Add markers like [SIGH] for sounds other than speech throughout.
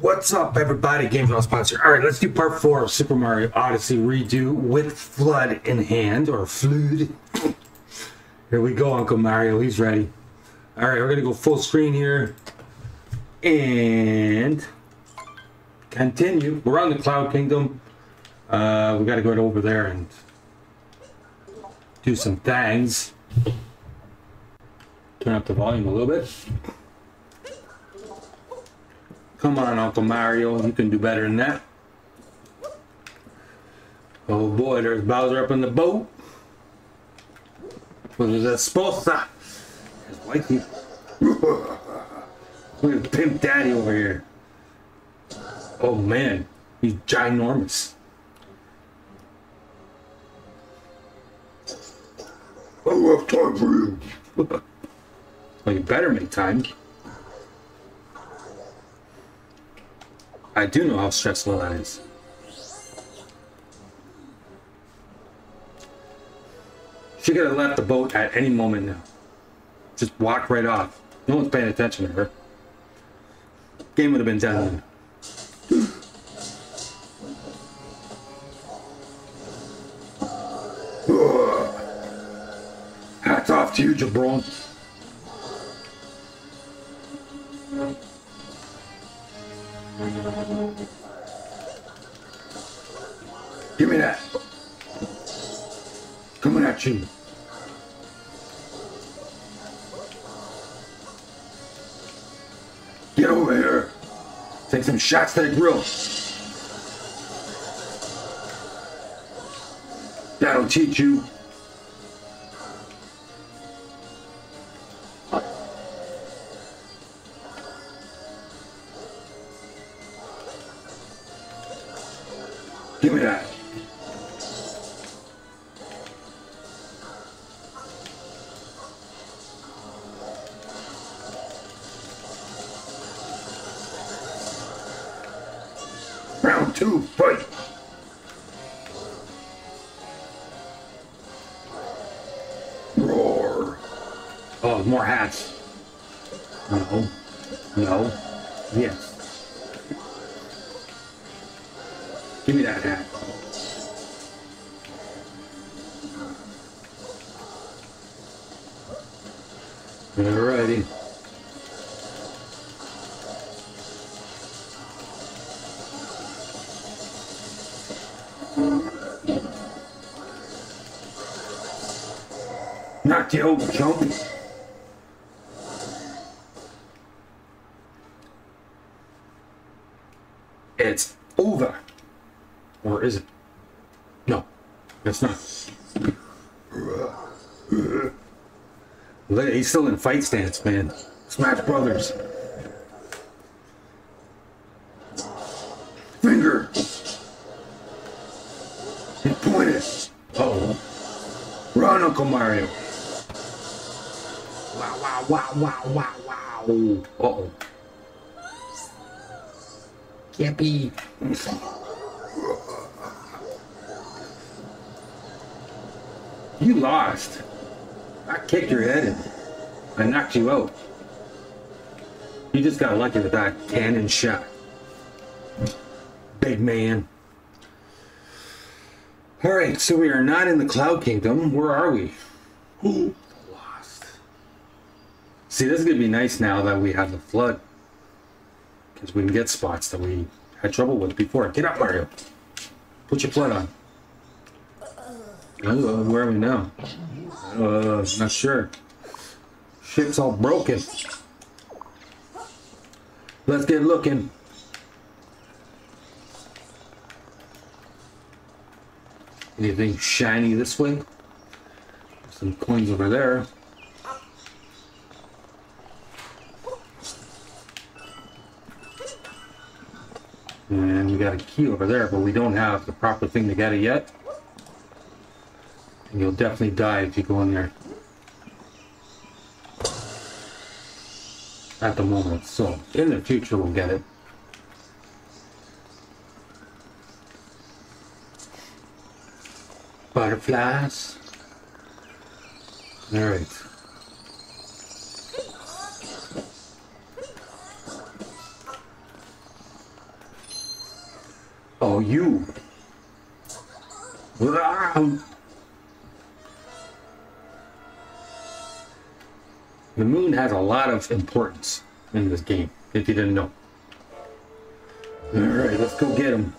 What's up, everybody? Games All sponsor. All right, let's do part four of Super Mario Odyssey redo with FLUDD in hand or FLUDD. Here we go, Uncle Mario. He's ready. All right, we're gonna go full screen here and continue. We're on the Cloud Kingdom. Uh, we got to go over there and do some things. Turn up the volume a little bit. Come on, Uncle Mario. You can do better than that. Oh boy, there's Bowser up in the boat. What was that supposed to? His wifey. [LAUGHS] Look at Pimp Daddy over here. Oh man, he's ginormous. I don't have time for you. [LAUGHS] Well, you better make time. I do know how stressful that is. She could have left the boat at any moment now. Just walk right off. No one's paying attention to her. Game would have been done. Hats off to you, Jabron. Give me that. Coming at you. Get over here. Take some shots to the grill. That'll teach you. You over. It's over. Or is it? No, it's not. He's still in fight stance, man. Smash Brothers. Finger. And point it. Uh-oh. Run, Uncle Mario. Wow, wow, wow, wow. Uh-oh. Can't be. You lost. I kicked your head in. I knocked you out. You just got lucky with that cannon shot. Big man. Alright, so we are not in the Cloud Kingdom. Where are we? See, this is going to be nice now that we have the FLUDD. Because we can get spots that we had trouble with before. Get up, Mario. Put your FLUDD on. Where are we now? Uh, not sure. Ship's all broken. Let's get looking. Anything shiny this way? Some coins over there. And we got a key over there, but we don't have the proper thing to get it yet. And you'll definitely die if you go in there. At the moment, so in the future we'll get it. Butterflies. Alright. Oh, you. Ah. The moon has a lot of importance in this game, if you didn't know. Alright, let's go get him.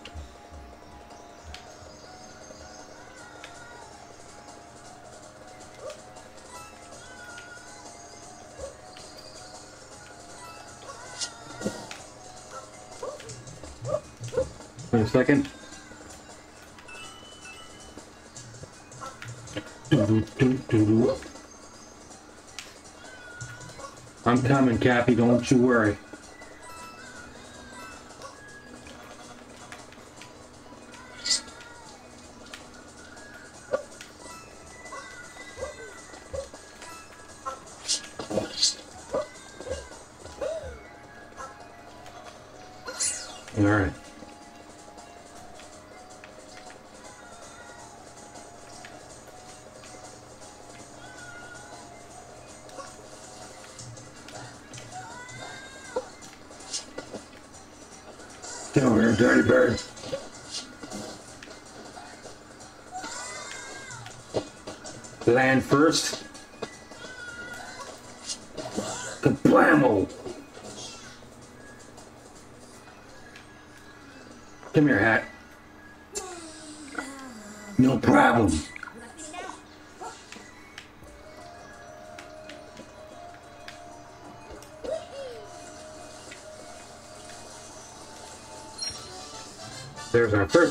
A second. I'm coming, Cappy, don't you worry.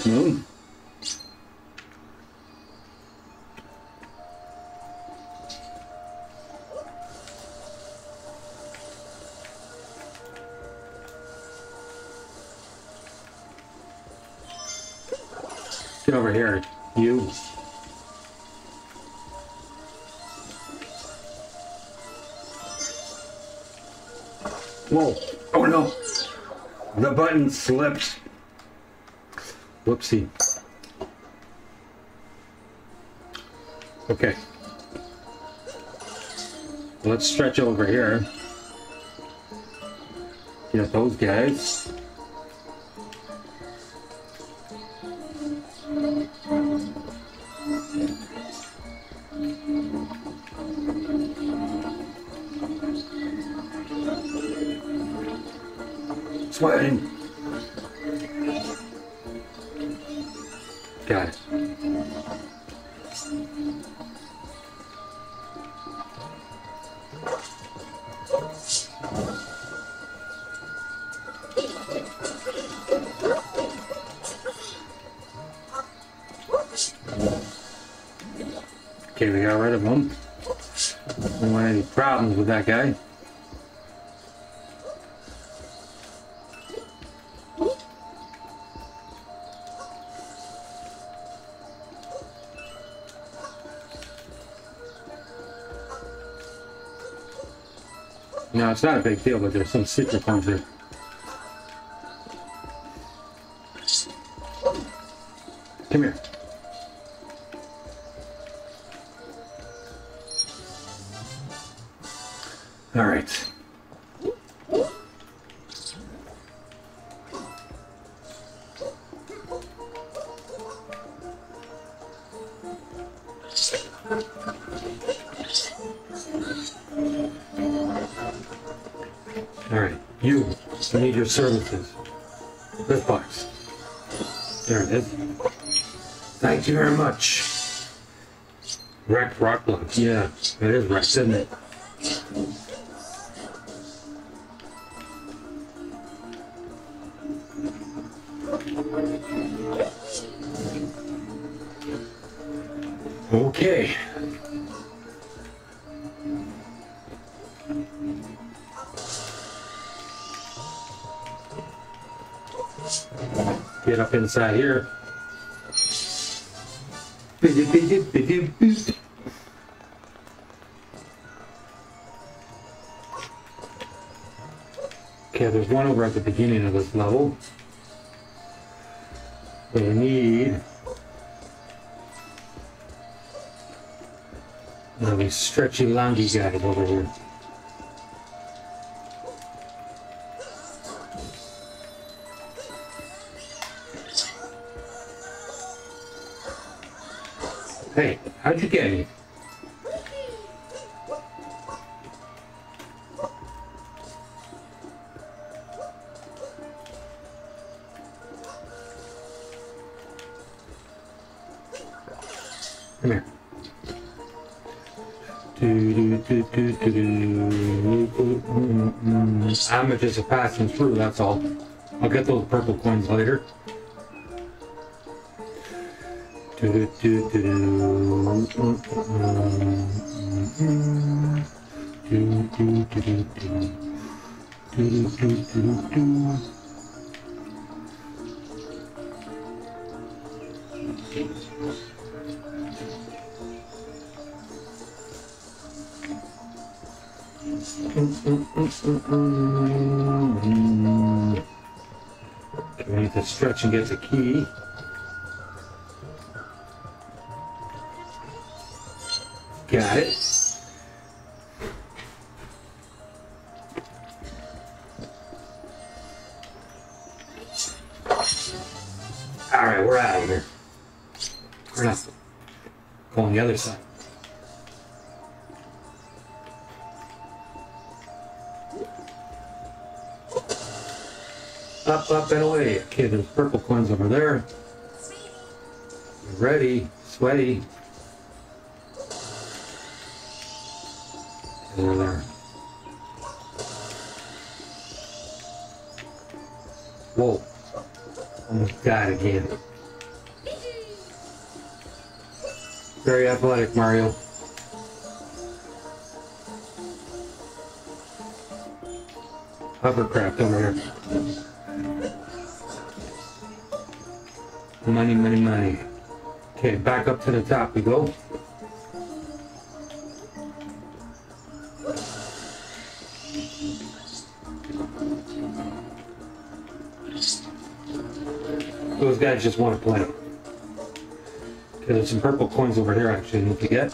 Moon. Get over here, you. Whoa. Oh no! The button slipped. Whoopsie. Okay. Let's stretch over here. Get those guys. No, it's not a big deal, but there's some secret ones here. Come here. Services. This box. There it is. Thank you very much. Wrecked rock block. Yeah, it is wrecked, isn't it? Inside here. Okay, there's one over at the beginning of this level. We need of these stretchy longy guys over here. How'd you get me? Come here. I'm just passing through, that's all. I'll get those purple coins later. Need to stretch and get the key. Got it. All right, we're out of here. We're not going the other side. Up, up, and away. Okay, there's purple coins over there. Ready, sweaty. Again. Very athletic, Mario. Hovercraft over here. Money, money, money. Okay, back up to the top we go. Guys just want to play. Okay, there's some purple coins over here actually to get.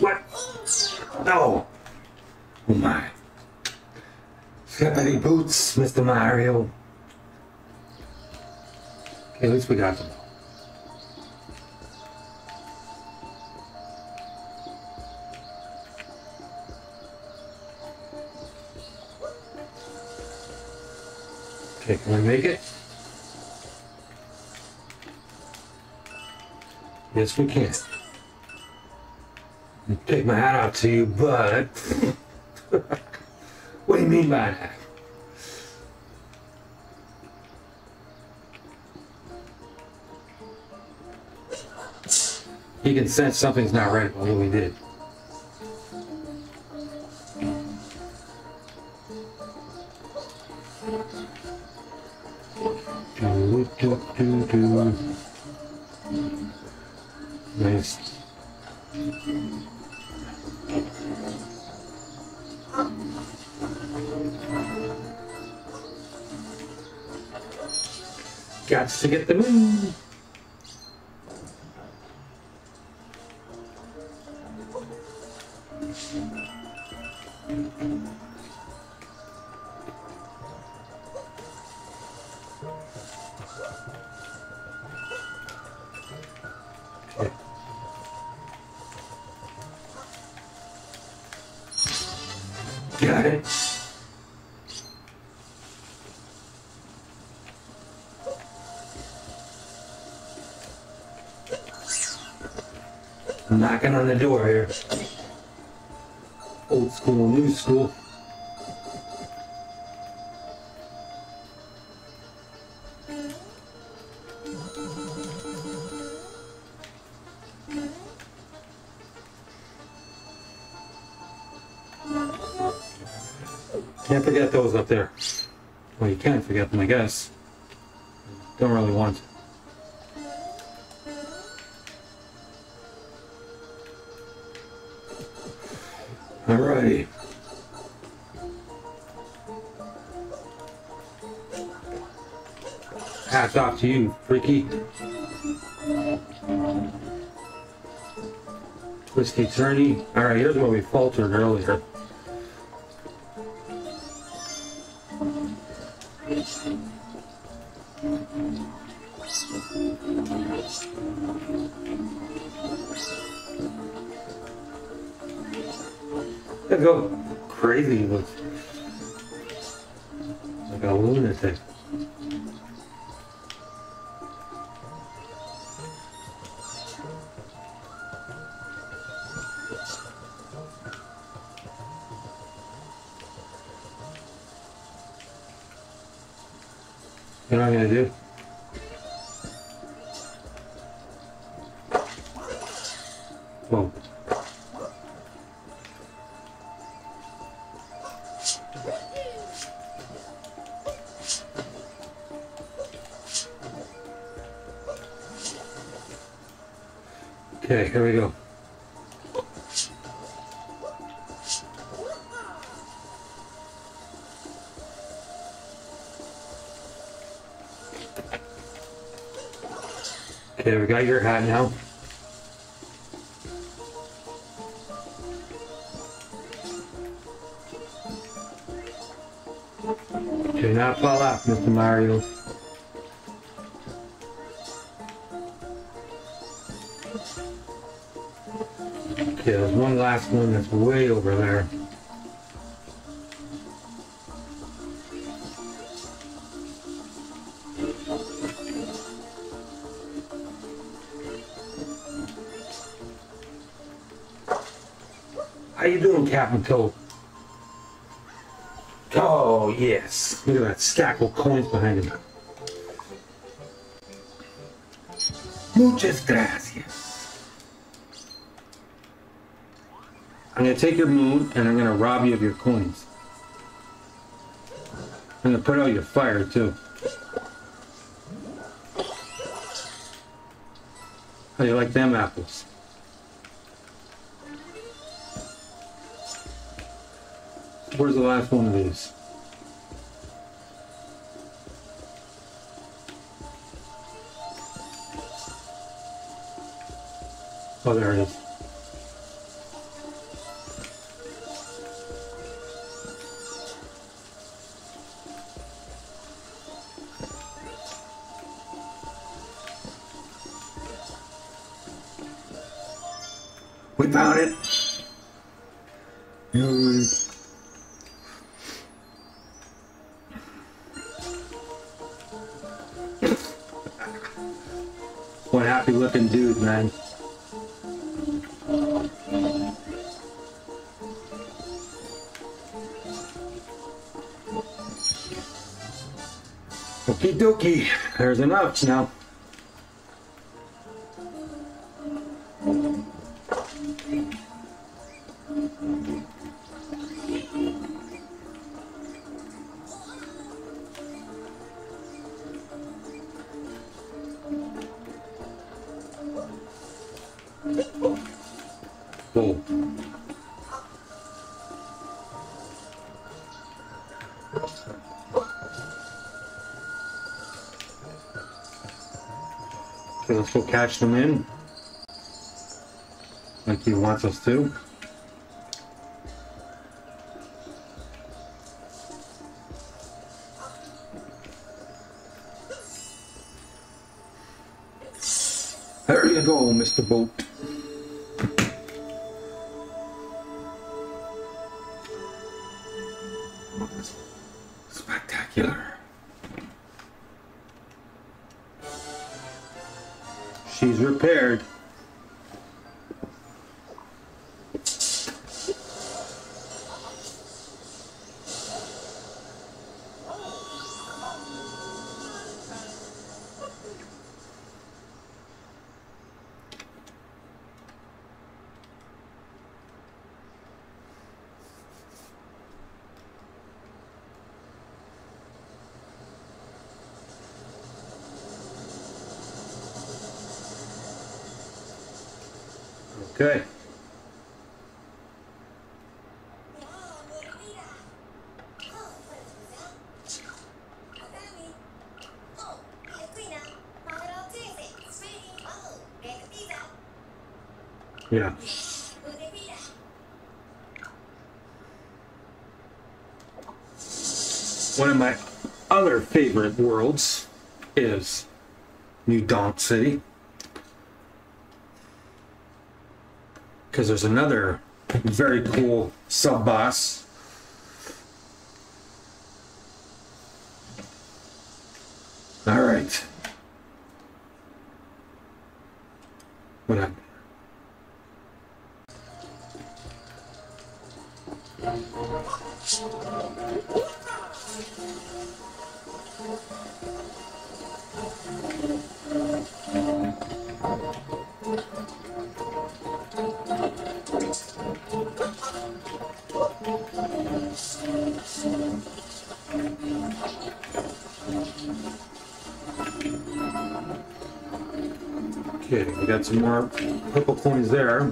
What? No. Oh my. Flippity boots, Mr. Mario. Okay, at least we got them. Okay, can we make it? Yes, we can. Take my hat off to you, but [LAUGHS] what do you mean by that? You can sense something's not right about we did. Knocking on the door here. Old school, new school. Can't forget those up there. Well, you can't forget them, I guess. Don't really want to. Alrighty. Hats off to you, freaky. Twisty turny. Alright, here's where we faltered earlier. Got your hat now. Do not fall off, Mr. Mario. Okay, there's one last one that's way over there. You doing, Captain Toad? Oh, yes. Look at that stack of coins behind him. Muchas gracias. I'm going to take your moon and I'm going to rob you of your coins. I'm going to put out your fire, too. How do you like them apples? Where's the last one of these? Oh, there it is. There's enough now. Let's go catch them in. Like he wants us to. There you go, Mr. Boat. Favorite worlds is New Donk City. Because there's another very cool sub boss. Some more purple coins there.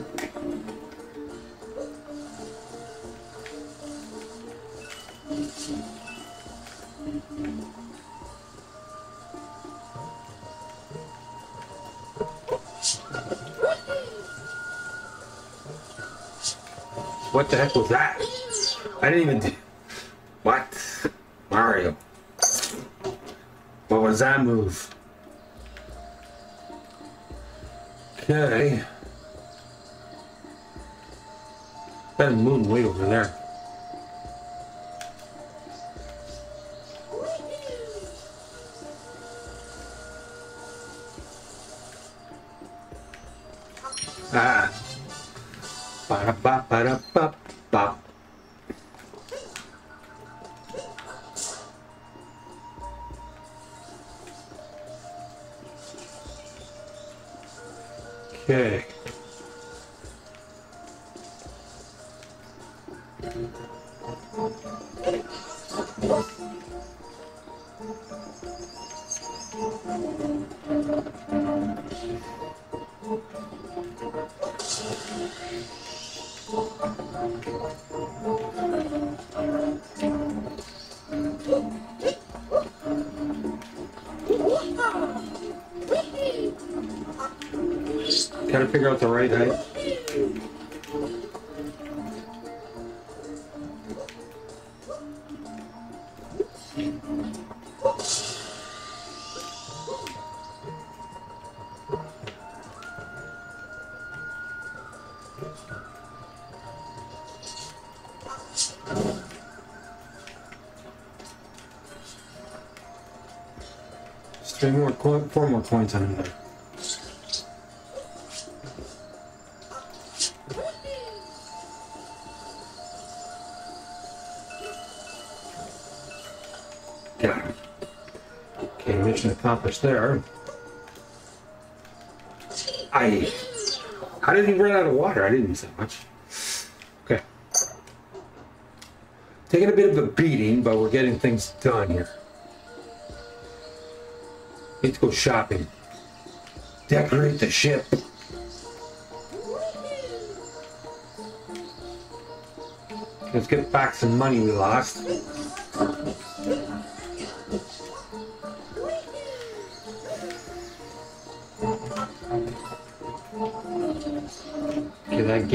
What the heck was that? I didn't even. do- [LAUGHS] What? Mario. What was that move? Okay. That moon way over there. Okay. Right height. Three more, four more coins on there. There. I. How did he run out of water? I didn't use that much. Okay. Taking a bit of a beating, but we're getting things done here. Need to go shopping. Decorate the ship. Let's get back some money we lost.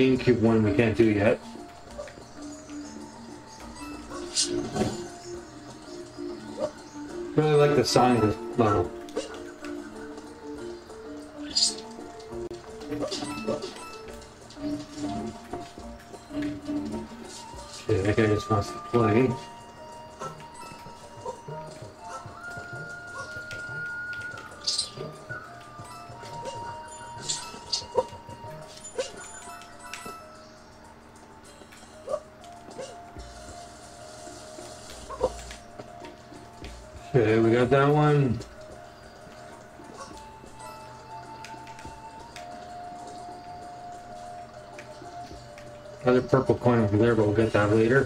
GameCube one we can't do yet. Really like the sound of this level. Okay, guy just wants to play. There, but we'll get that later.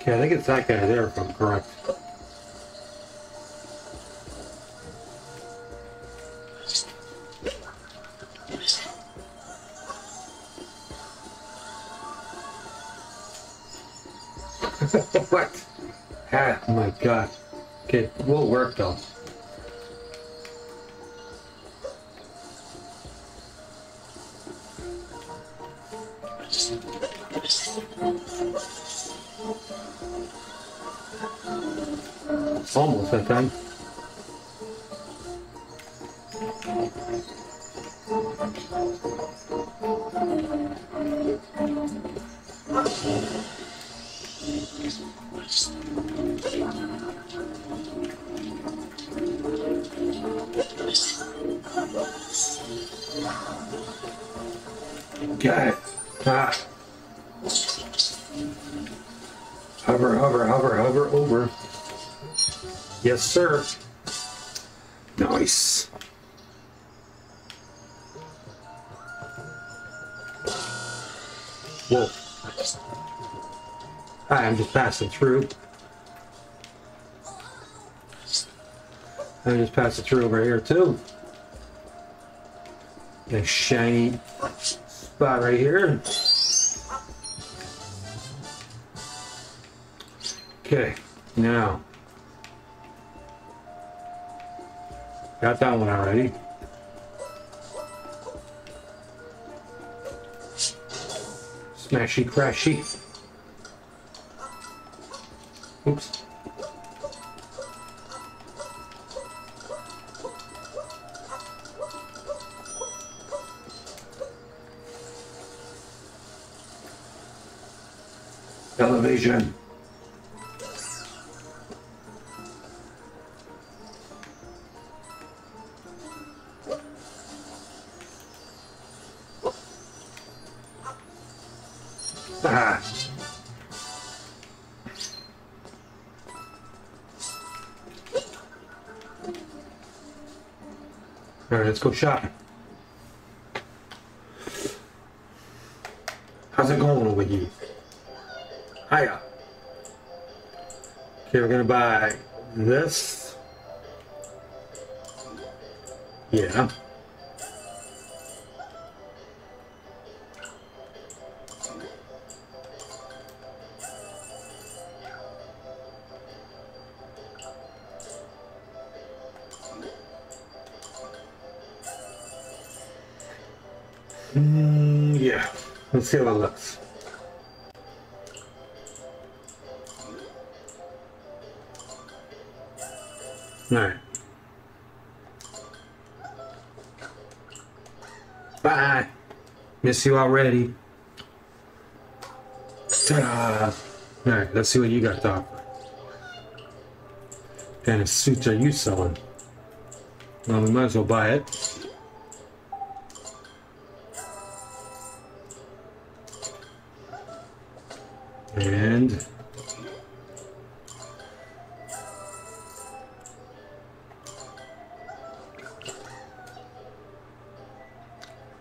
Okay, I think it's that guy there if I'm correct. [LAUGHS] what? Ah, oh my god. Okay, will work though. Just passing through. I'm just it through over here too. Nice shiny spot right here. Okay, now. Got that one already. Smashy crashy. Oops. Let's go shopping. How's it going with you? Hiya. Okay, we're gonna buy this. Miss you already. Alright, let's see what you got to offer. Kind of suits are you selling? Well, we might as well buy it. And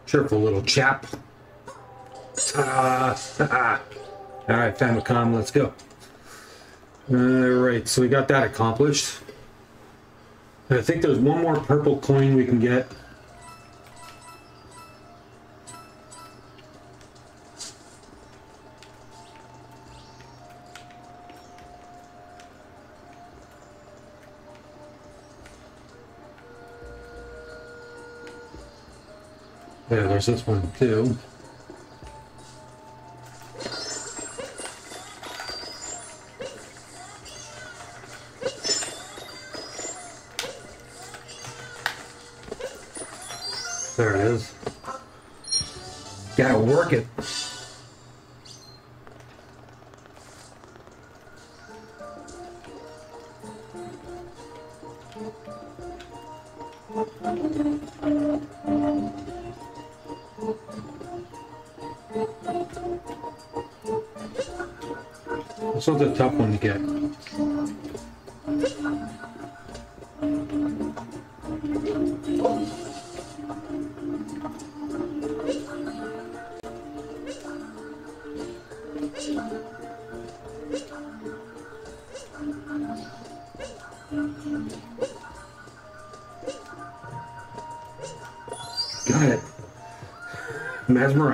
Cheerful little chap. All right, Famicom, let's go. All right, so we got that accomplished. I think there's one more purple coin we can get. Yeah, there's this one too.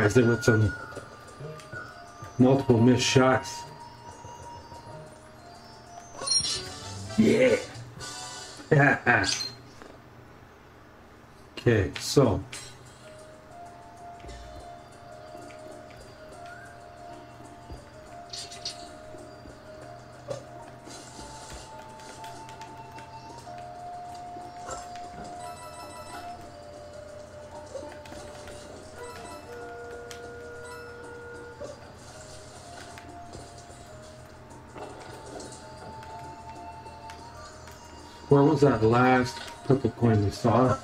Mesmerized it with some multiple missed shots. Yeah. [LAUGHS] okay, so. That last purple coin we saw?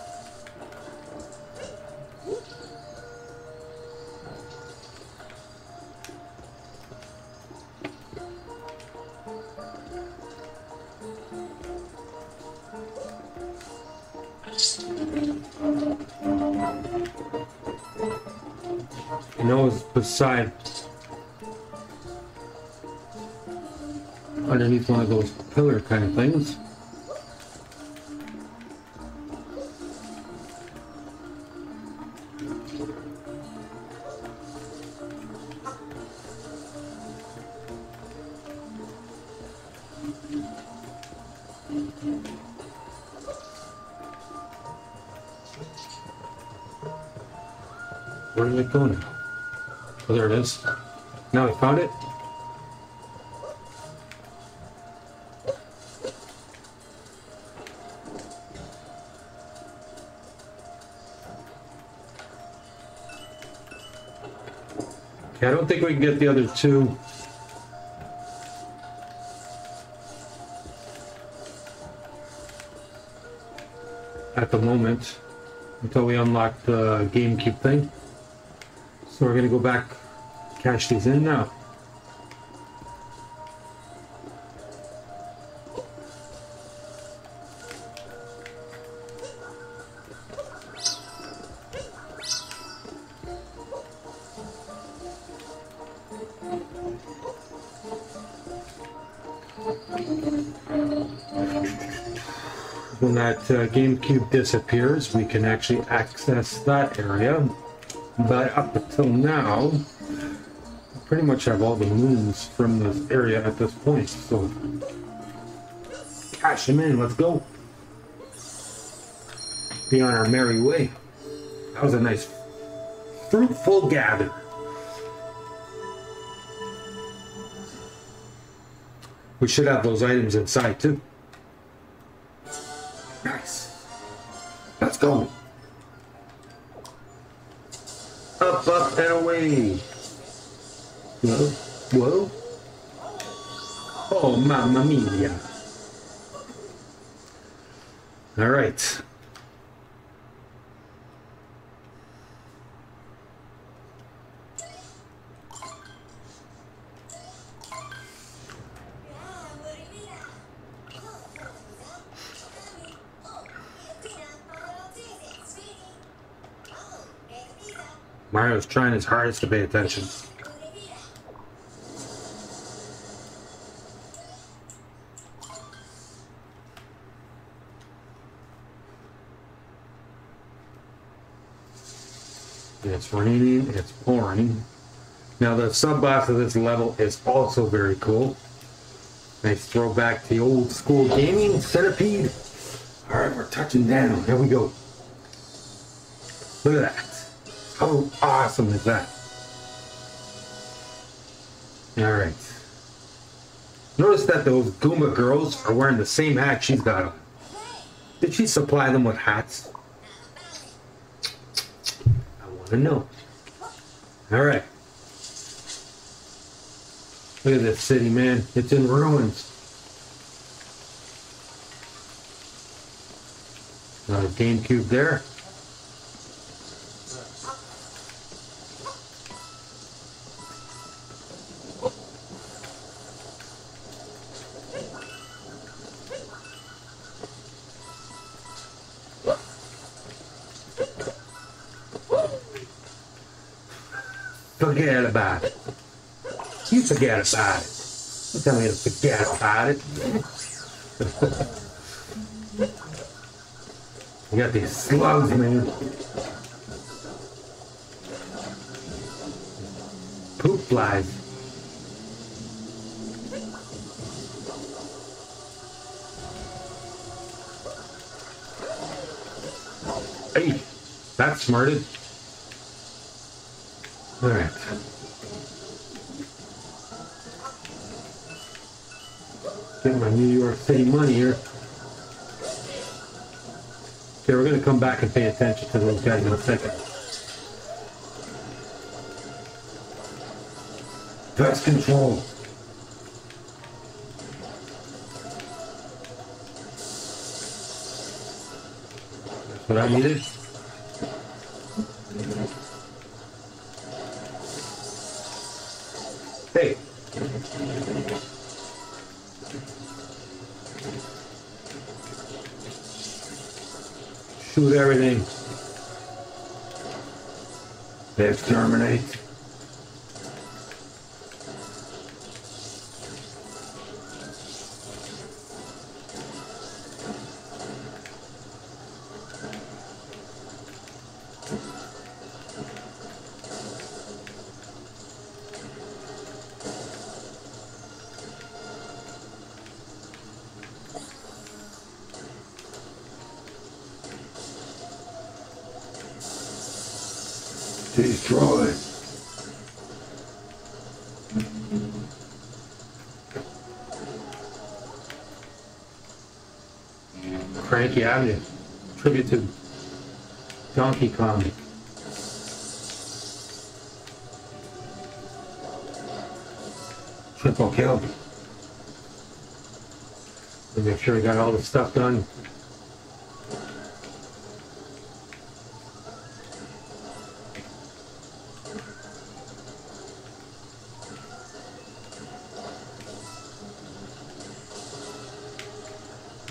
I know it's beside underneath one of those pillar kind of things. Found it. Okay, I don't think we can get the other two. At the moment, until we unlock the GameCube thing. So we're gonna go back, cash these in now. When that uh, GameCube disappears, we can actually access that area. But up until now, pretty much have all the moons from this area at this point. So, cash them in. Let's go. Be on our merry way. That was a nice, fruitful gather. We should have those items inside too. Nice. Let's go. Mia. All right. Mario's trying his hardest to pay attention. It's raining, it's pouring. Now the sub boss of this level is also very cool. Nice throwback to the old school gaming centipede. Alright, we're touching down. Here we go. Look at that. How awesome is that? Alright. Notice that those Goomba girls are wearing the same hat she's got on. Did she supply them with hats? I know. All right. Look at this city, man. It's in ruins. Another GameCube there. Forget about it. Don't tell me to forget about it. you got these slugs, man. Poop flies. Hey, that smarted. All right. Get my New York City money here. Okay, we're gonna come back and pay attention to those guys in a second. Pest control. That's what I needed. Shoot everything. Exterminate. Destroy. Avenue. Tribute to Donkey Kong. Triple kill. And make sure we got all the stuff done.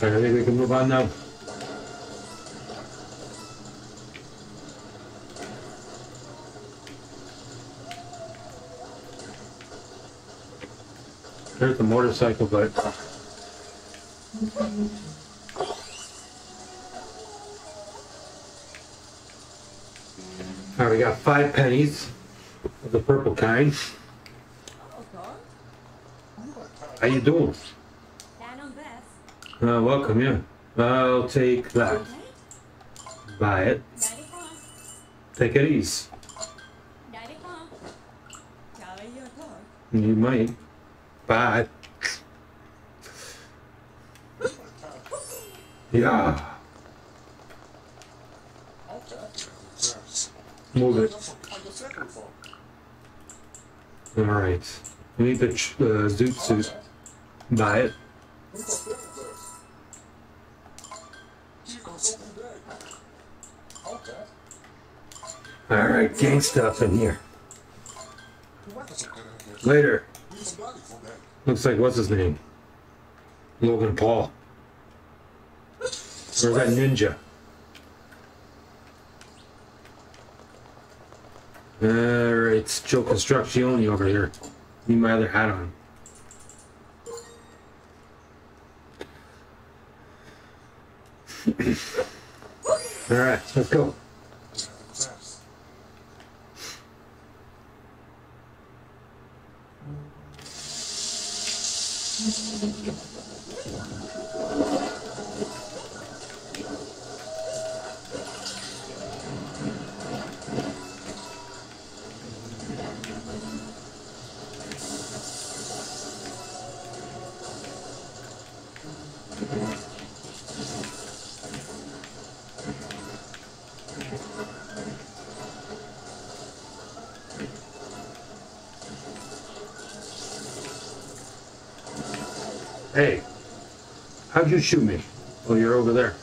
I think we can move on now. There's the motorcycle, but All right, we got five pennies of the purple kind. How you doing? Uh, welcome, yeah. I'll take that. Buy it. Take it easy. You might. Bye. Yeah. Move it. All right. We need the uh, zoot suit. Buy it. All right, gang stuff in here. Later. Looks like what's his name? Logan Paul. Where's that ninja? Alright, it's Joe Constructione over here. Need my other hat on. [COUGHS] Alright, let's go. Hey, how'd you shoot me? Oh, you're over there.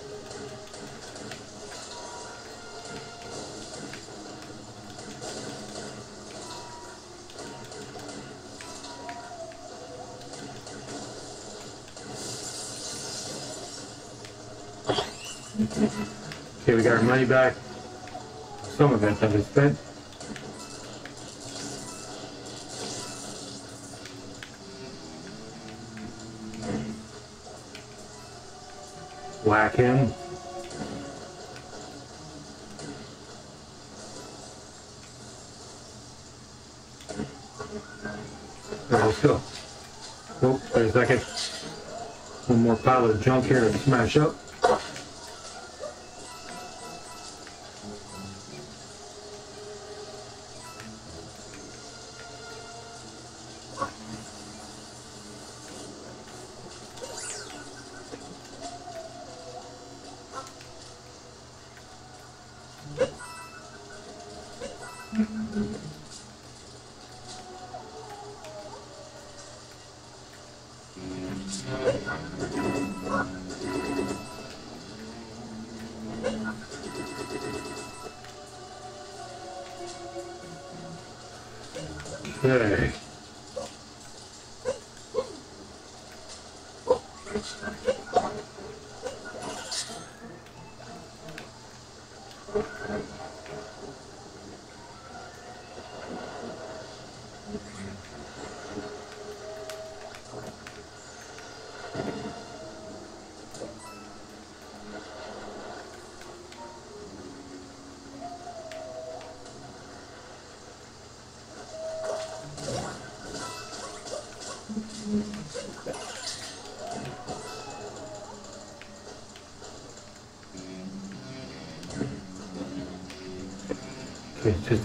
Okay, we got our money back. Some of it that we spent. Whack him. There, let's go. Oh, wait a second. One more pile of junk here to smash up.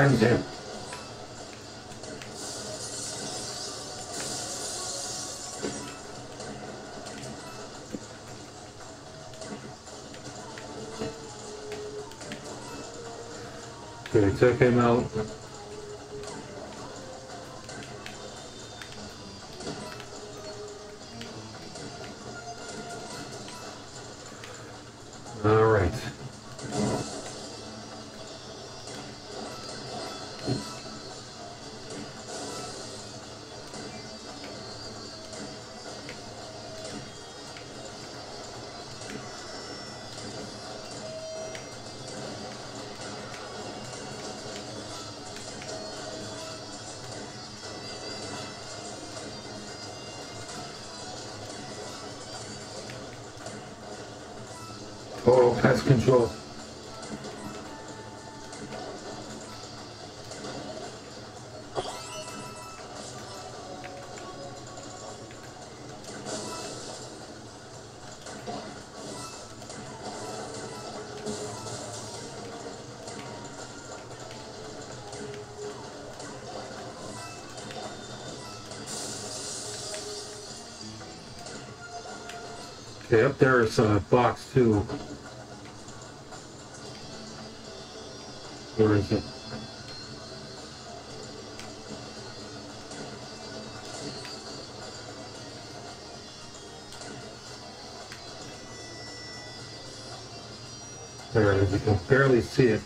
in. Okay, took him out. Total pest control. Okay, up there is a box two. Where is it? There it is. You can barely see it.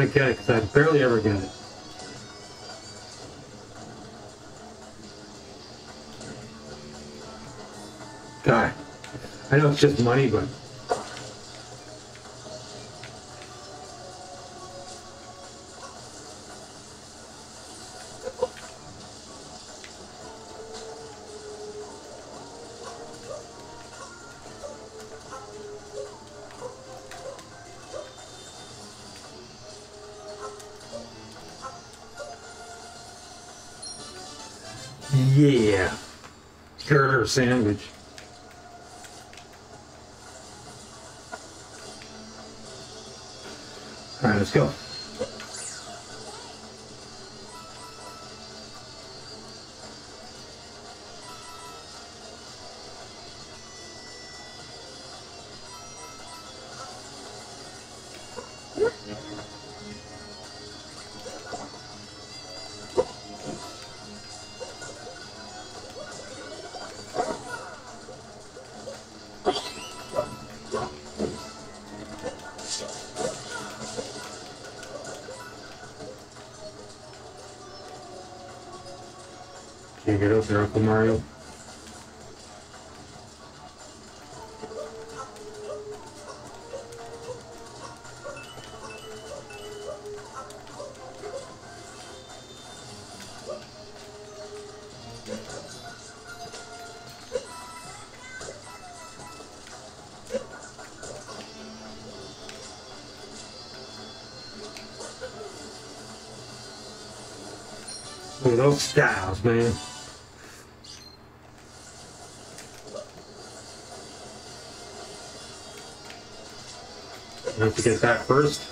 I get it, because I barely ever get it. God, I know it's just money, but There, Uncle Mario. Look at those styles, man. I have to get that first.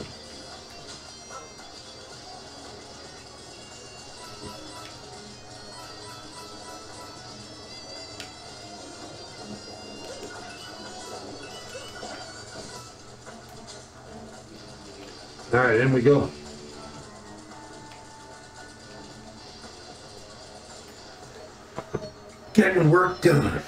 All right, in we go. Getting work done.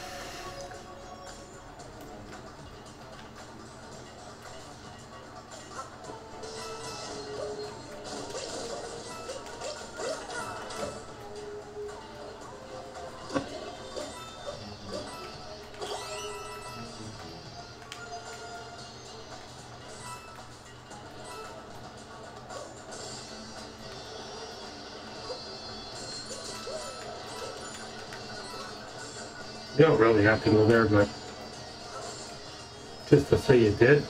Don't really have to go there, but just to say you did.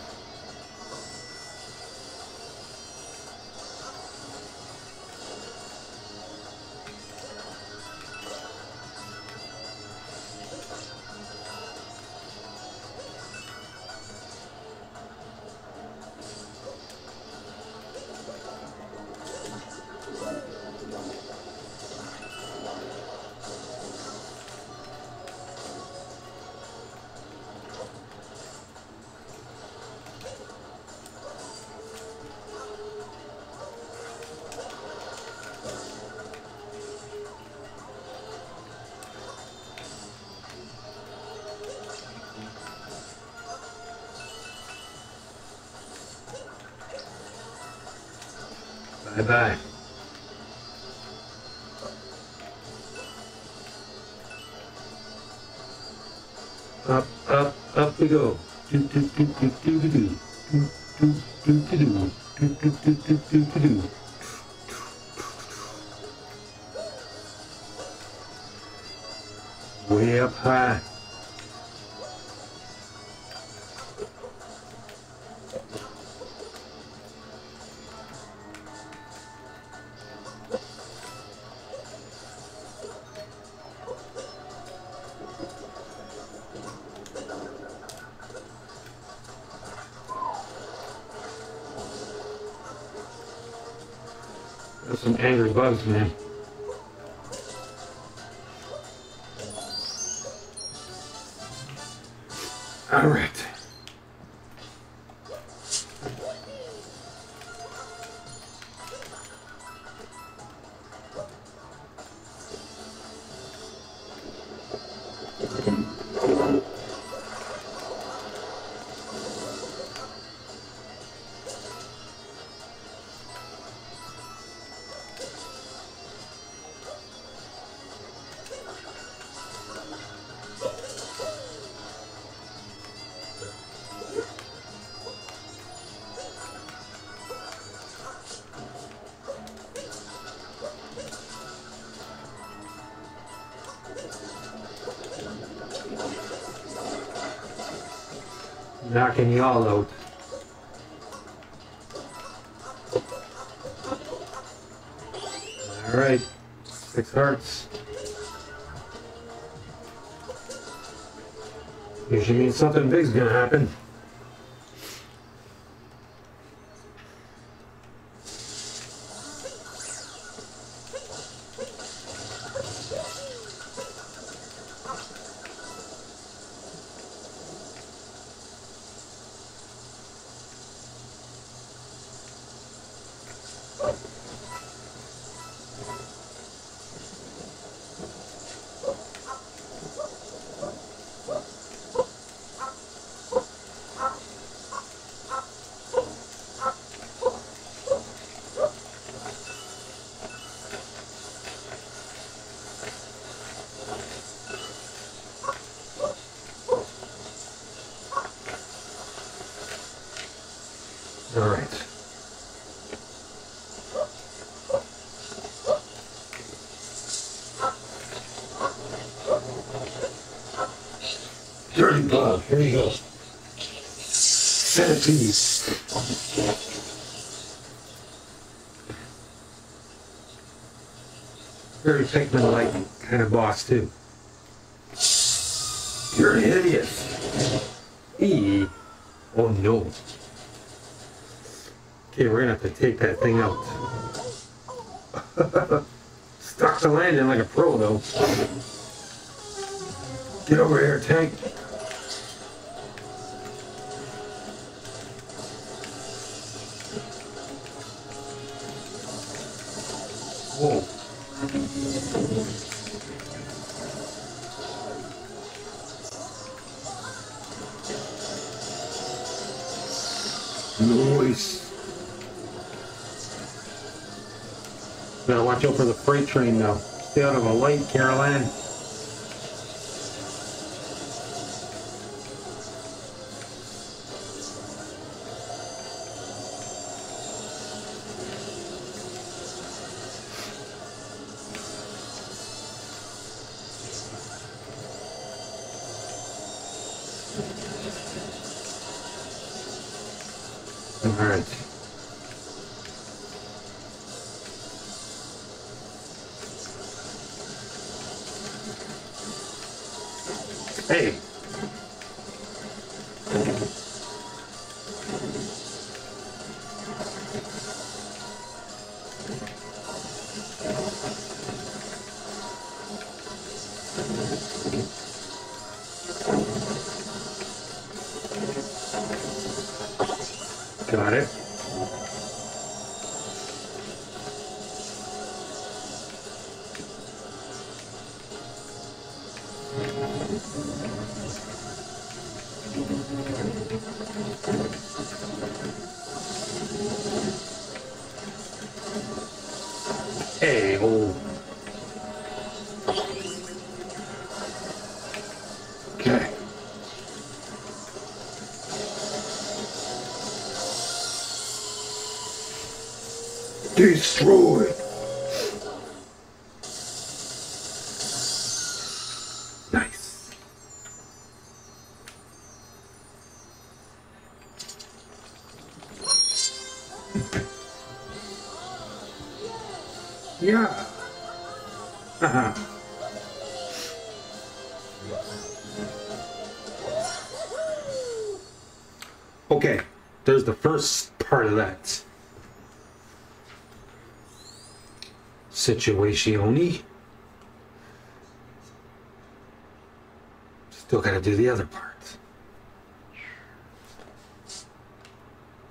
Knocking out. All right, six hearts. Usually means something big's gonna happen. All right. Dirty bug. Here you go. Centipede. Very Pikmin-like kind of boss too. You're an idiot. E. Oh no. Okay, we're gonna have to take that thing out. [LAUGHS] Stuck the landing like a pro though. Get over here, train now. Stay out of a light, Caroline. Destroy. Situazioni. Still gotta do the other parts.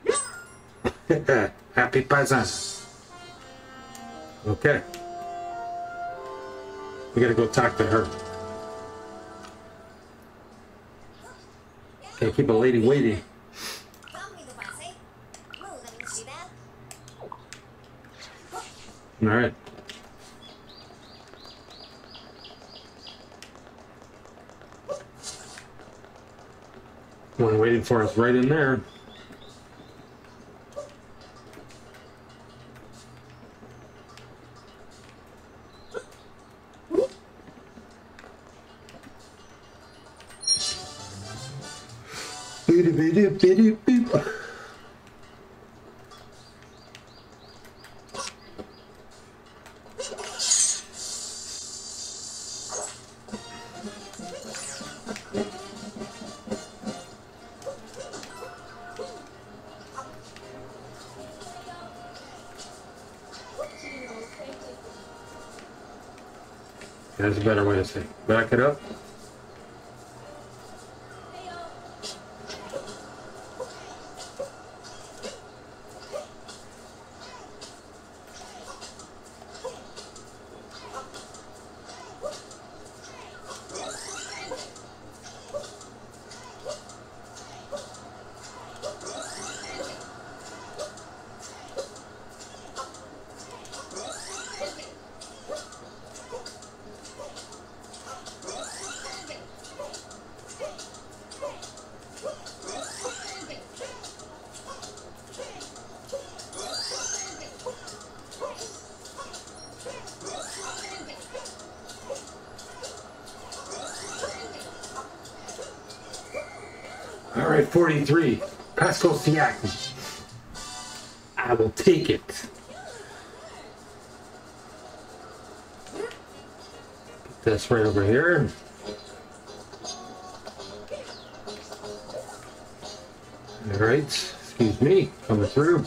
[LAUGHS] Happy Paisan. Okay. We gotta go talk to her. Can't keep a lady waiting. Fammi tu One waiting for us right in there. 43. Pascal Siakam. I will take it. Put this right over here. All right, excuse me, coming through.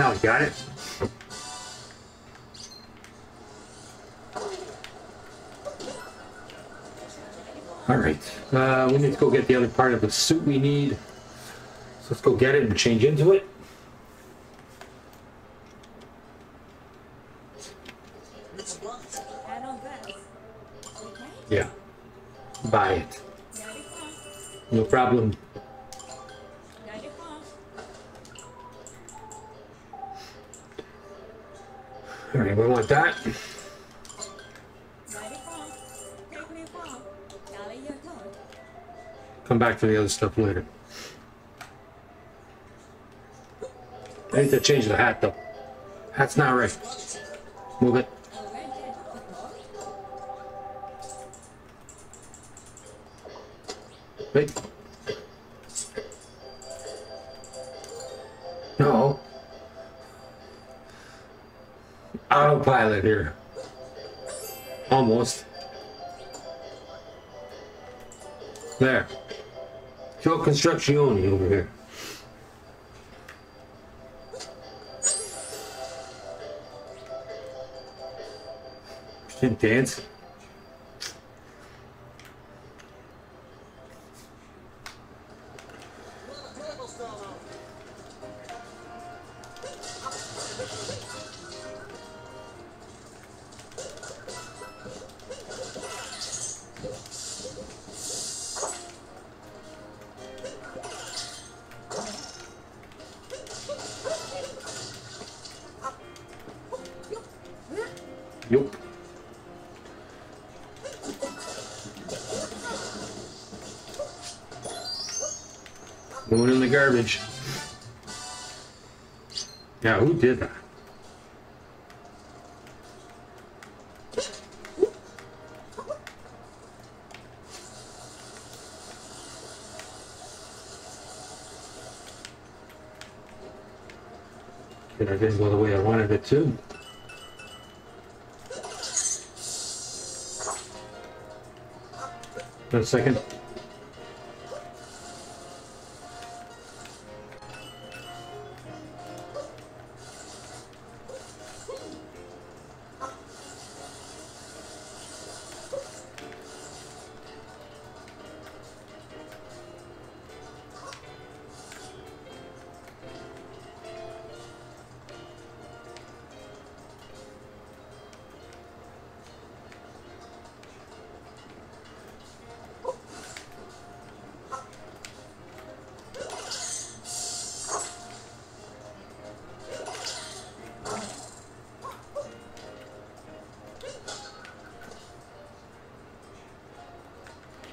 Now we got it. All right. Uh, we need to go get the other part of the suit we need. So let's go get it and change into it. To the other stuff later. I need to change the hat though. Hat's not right. Move it. Wait. No. Autopilot here. Almost. There. Show construction over here. Didn't dance. One second.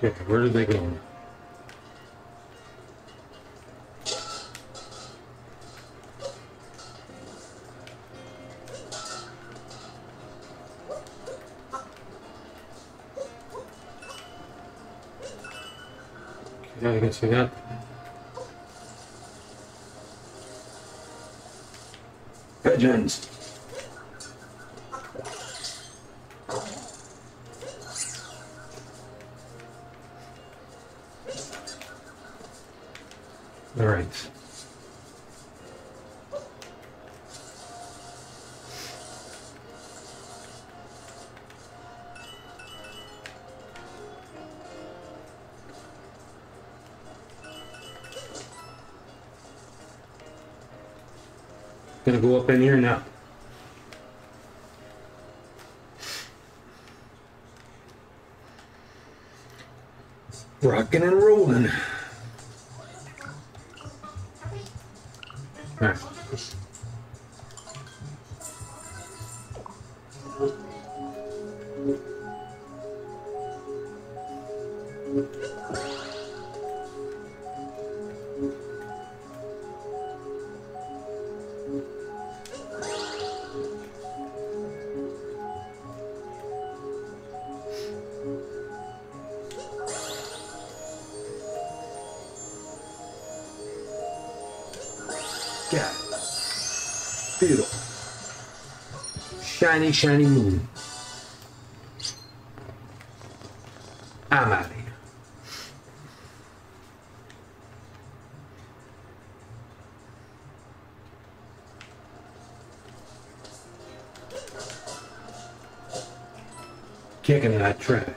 Okay, where did they go? Okay, I guess we got pigeons. Up in here now. Shiny, shiny moon. I'm out of here. Kicking that trash.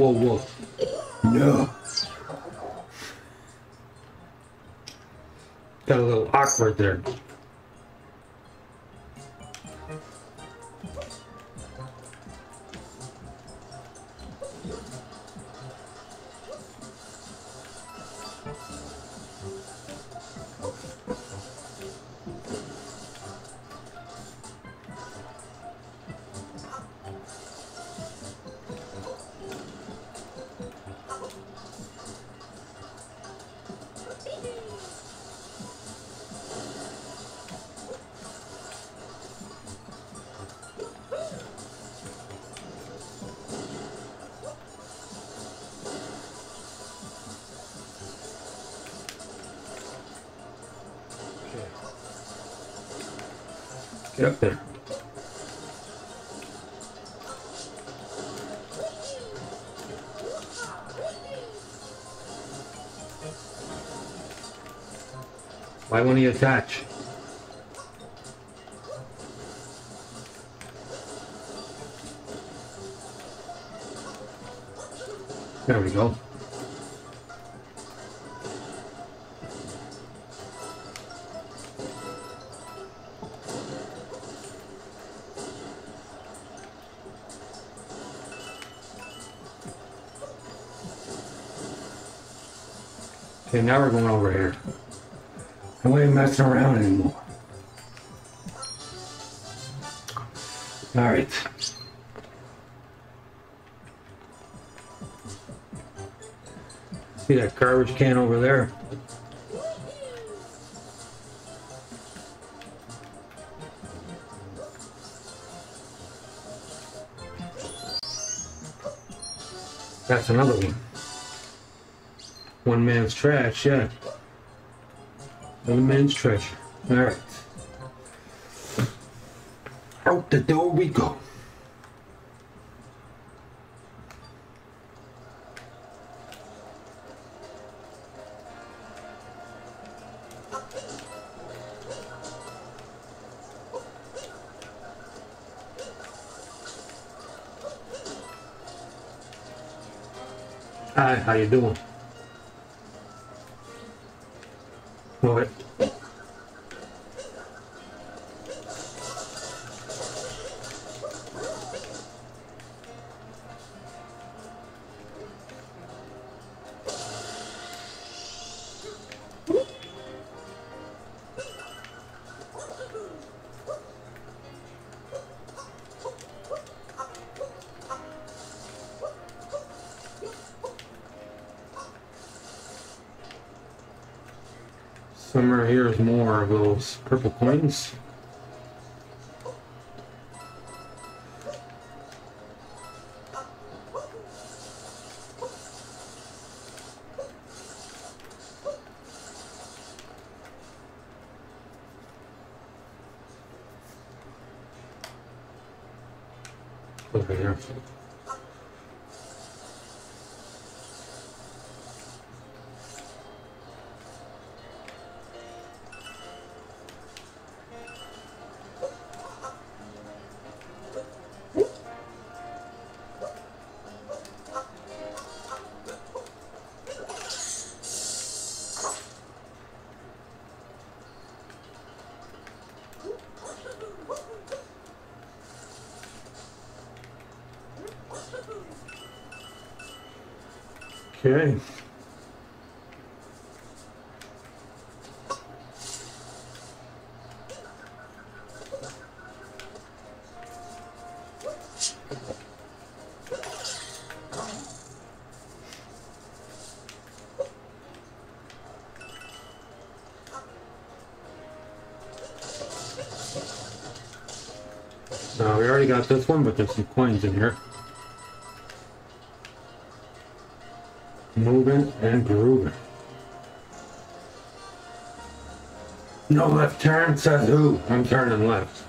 Whoa! Whoa! No. Got a little awkward there. Up there. Why won't he attach? There we go. Okay, now we're going over here. And we ain't messing around anymore. Alright. See that garbage can over there? That's another one. One man's trash, yeah. One man's treasure. Alright. Out the door we go. Hi, how you doing? Purple coins. Now we already got this one, but there's some coins in here. Moving and grooving. No left turn, says who? I'm turning left.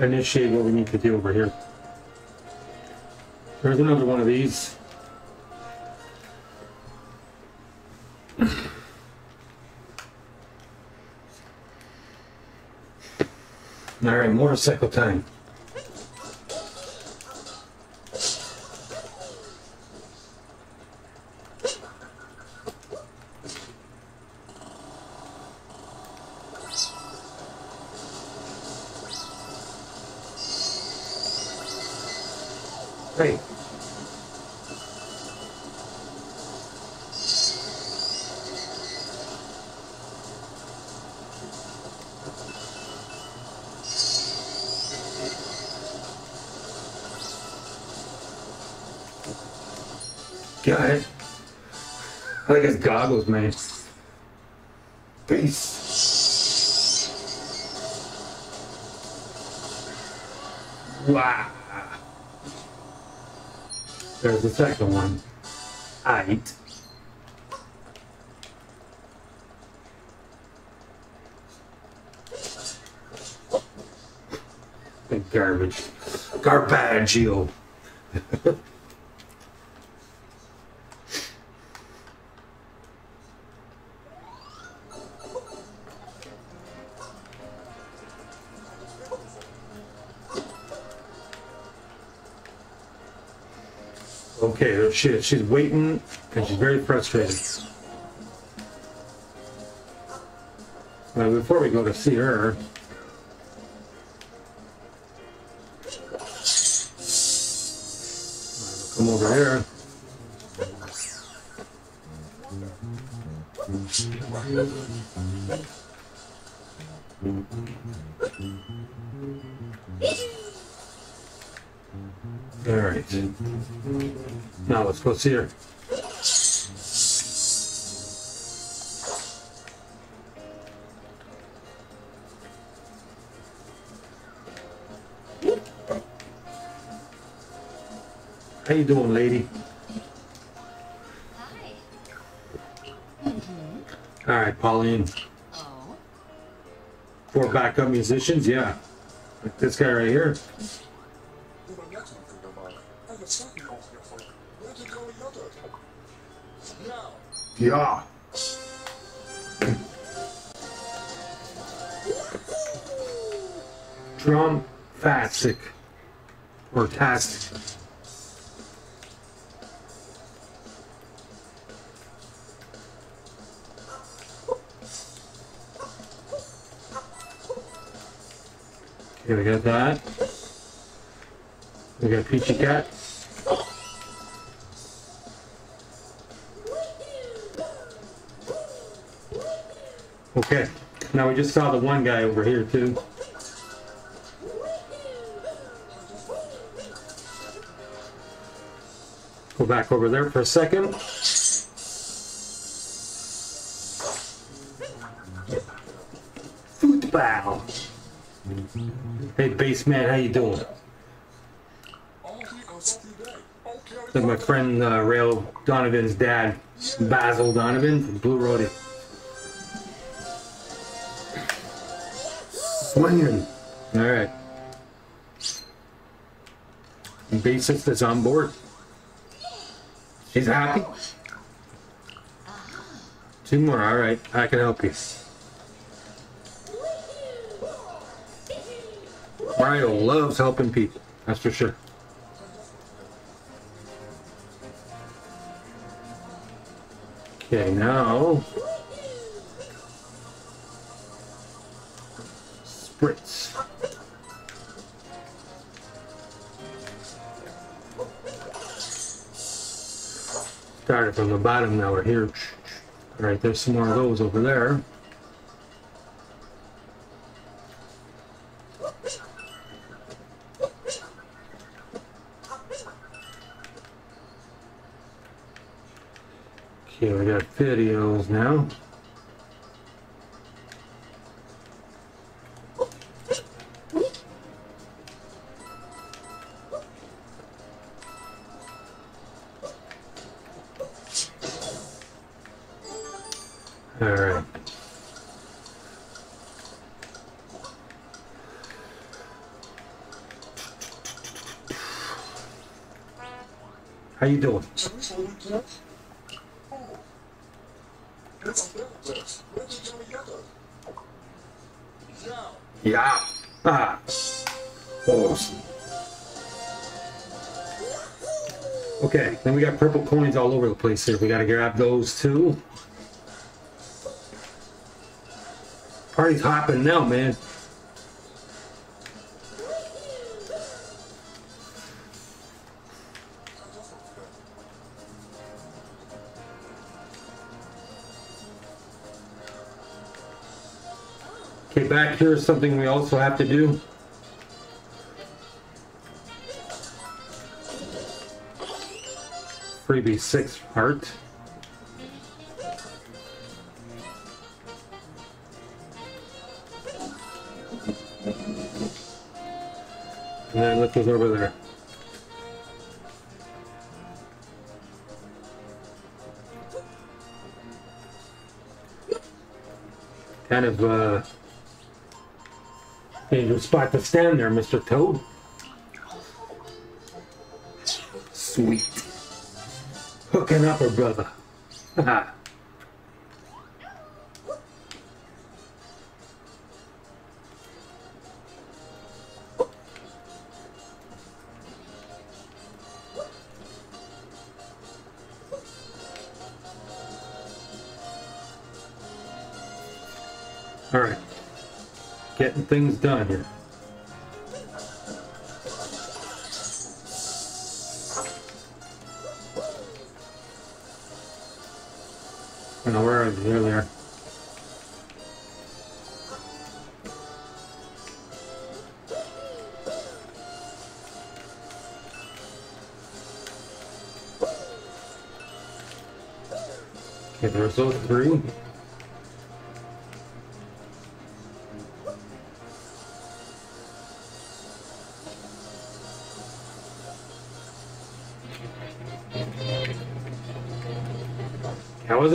Initiate what we need to do over here. There's another one of these. All right, motorcycle time. Like his goggles, man. Peace. Wow. There's the second one. Eight. Big garbage. Garbaggio. [LAUGHS] She, she's waiting and she's very frustrated. Well, before we go to see her, Now let's go see her. How you doing, lady? Hi. All right, Pauline. Oh. Four backup musicians, yeah. Like this guy right here. Yeah. Drum fastic or tastic. Okay, we got that. We got Peachy Cat. Okay, now we just saw the one guy over here too. Go back over there for a second. Football. Hey, baseman, how you doing? Like my friend uh, Rail Donovan's dad, Basil Donovan from Blue Roadie. Swinging. All right. And bassist is on board. She's happy. Two more. All right. I can help you. Mario loves helping people. That's for sure. Okay, now. Bottom, now we're here. All right, there's some more of those over there. You doing? Yeah. Ah. Awesome. Okay, then we got purple coins all over the place here. We gotta grab those too. Party's hopping now, man. Here is something we also have to do. Freebie six heart. And then look who's over there. Kind of uh dangerous spot to stand there, Mr. Toad. Sweet. Hooking up her brother. [LAUGHS] things done here.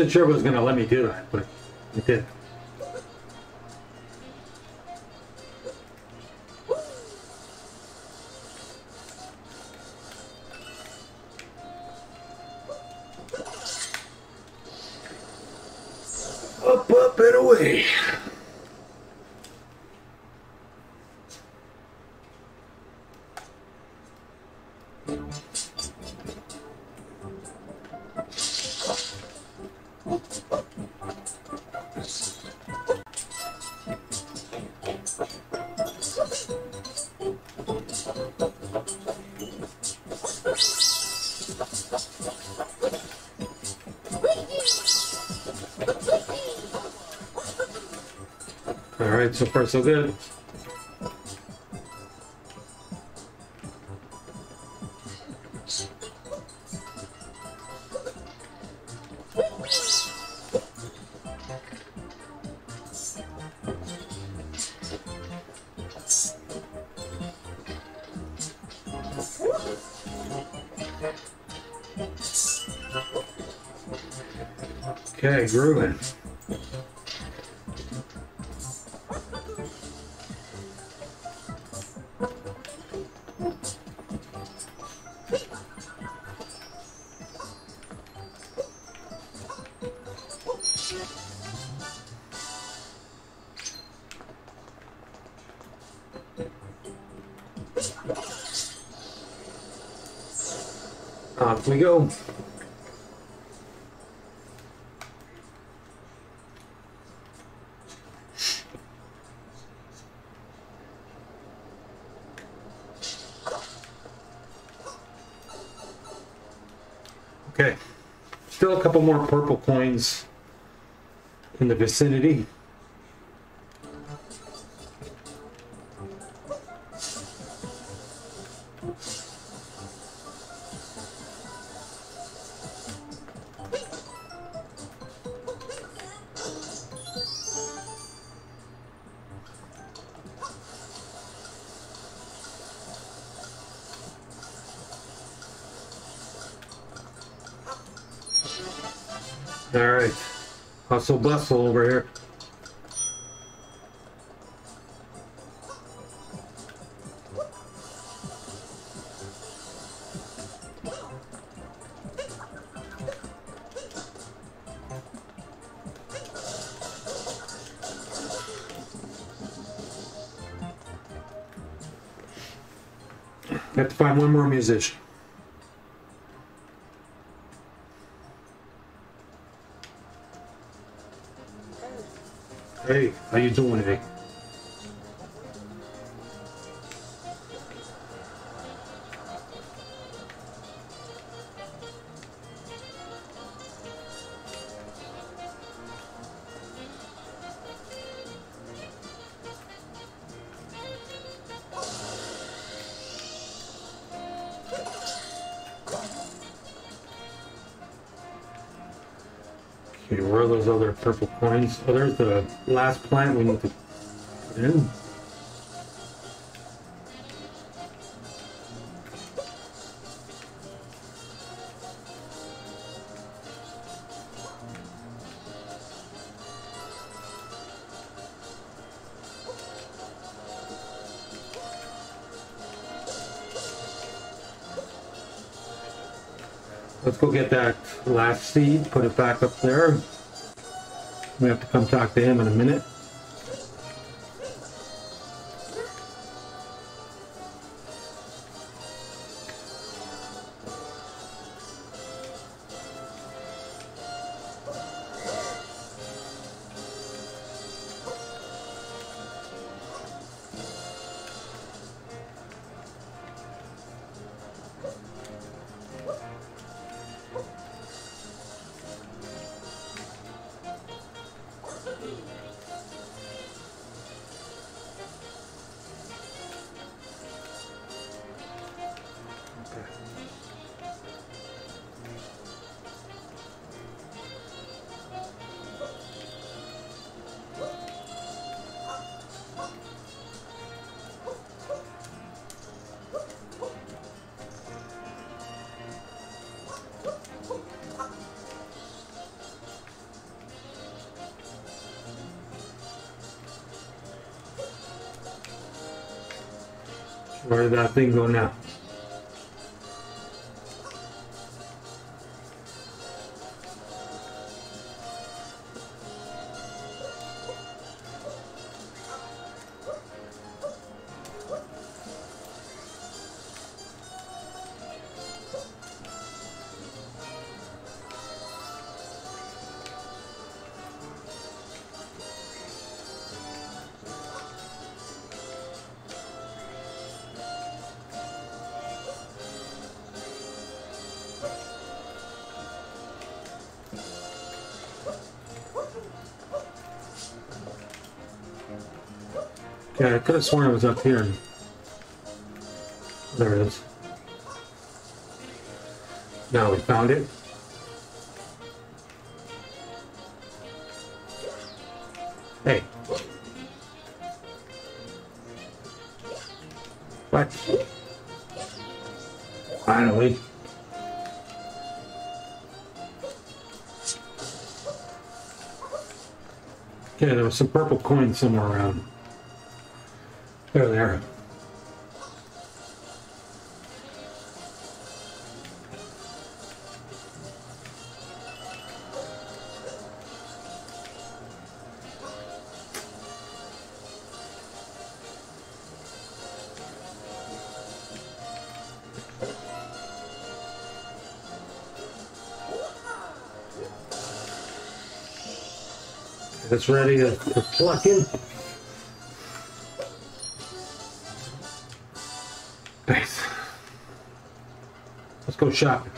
Wasn't sure if it was going to let me do that, but it did. So good. Okay, grooving. More purple coins in the vicinity. So bustle over here. I have to find one more musician. How you doing, eh? Purple coins? Oh, there's the last plant we need to put in. Let's go get that last seed, put it back up there. We have to come talk to him in a minute. Where did that thing go now? Okay, I could have sworn it was up here. There it is. Now we found it. Hey. What? Finally. Okay, there was some purple coins somewhere around. There they are. It's ready to, to pluck in. Go shopping.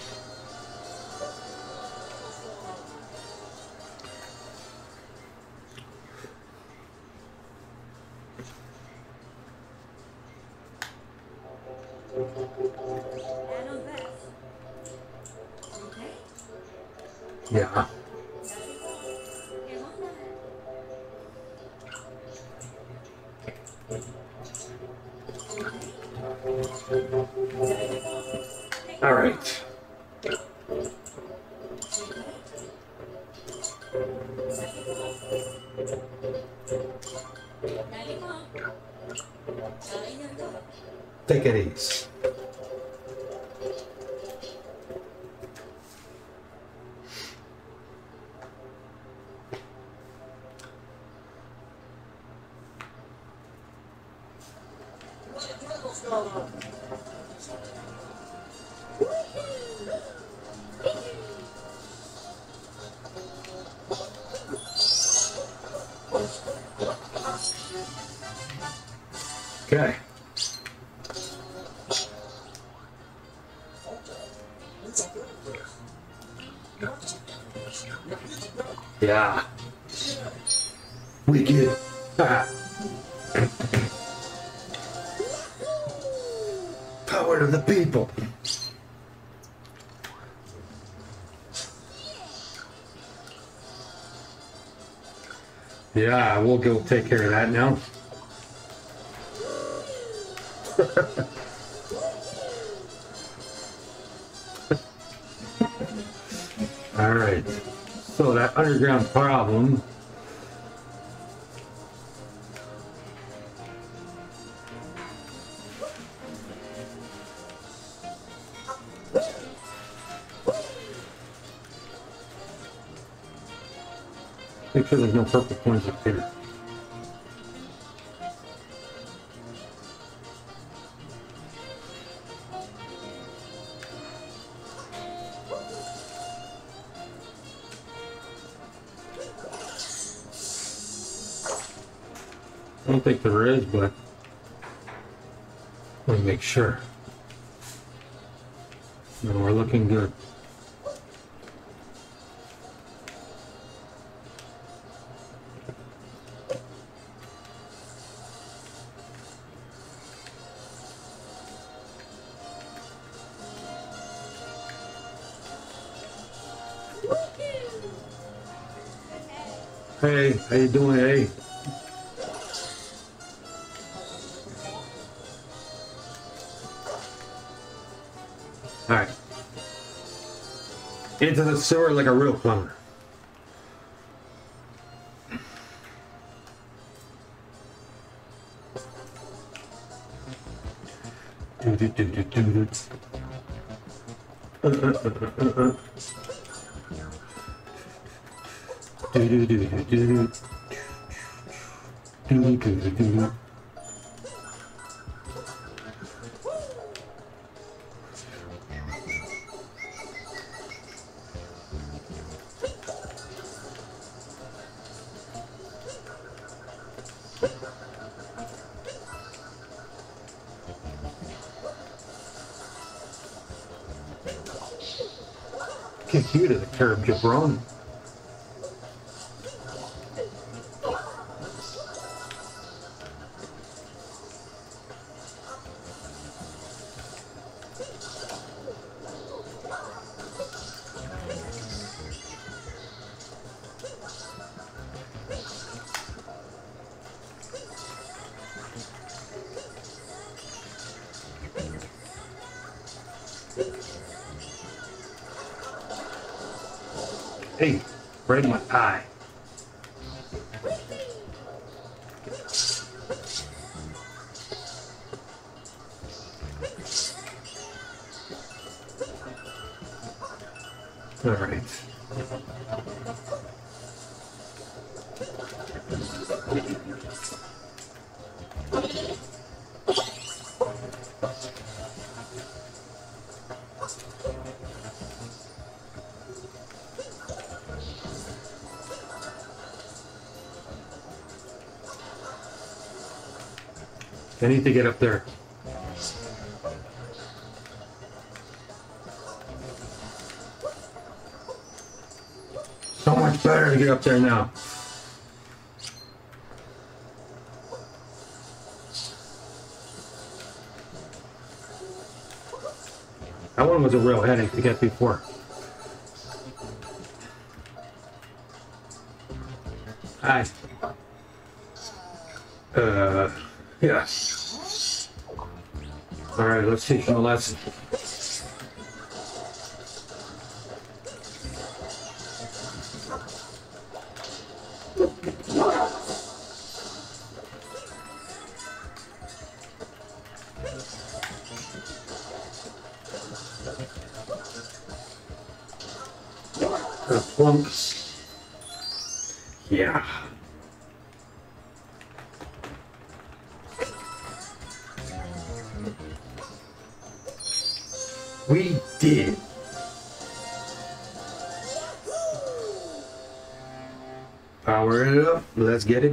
Yeah, we'll go take care of that now. [LAUGHS] All right. So that underground problem. Make sure there's no purple points up here. I don't think there is, but let me make sure. No, we're looking good. How you doing? Hey. All right. Into the sewer like a real plumber. Do, do, do, do, do, Kick you to the curb, jabron. Need to get up there. So much better to get up there now. That one was a real headache to get before. A lesson.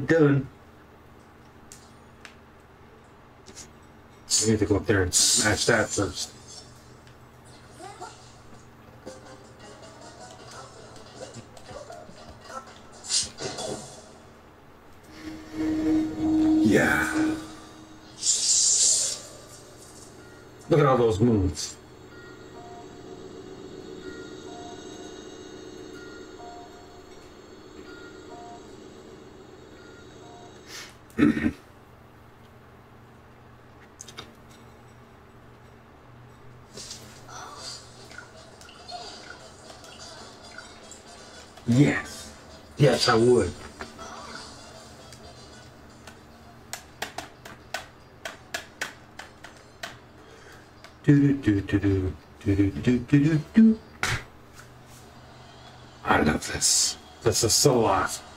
Done. I need to go up there and smash that first. Yeah. Look at all those moons. [CLEARS THROAT] Yes. Yes, I would. Do do do do do do do do do. I love this. This is so awesome.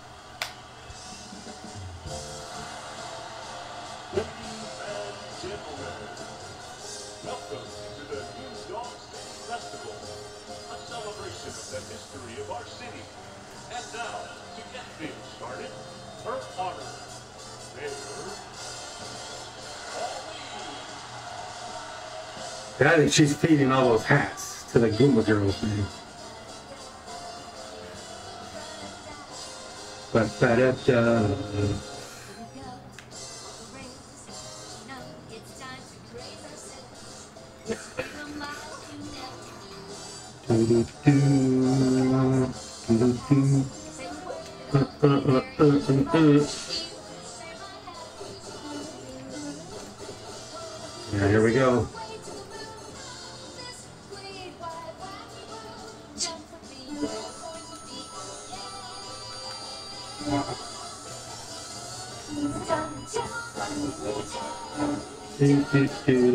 Think she's feeding all those hats to the Goomba girls, man. But do do do do do. Uh, uh. Yeah, here we go. Peace, peace.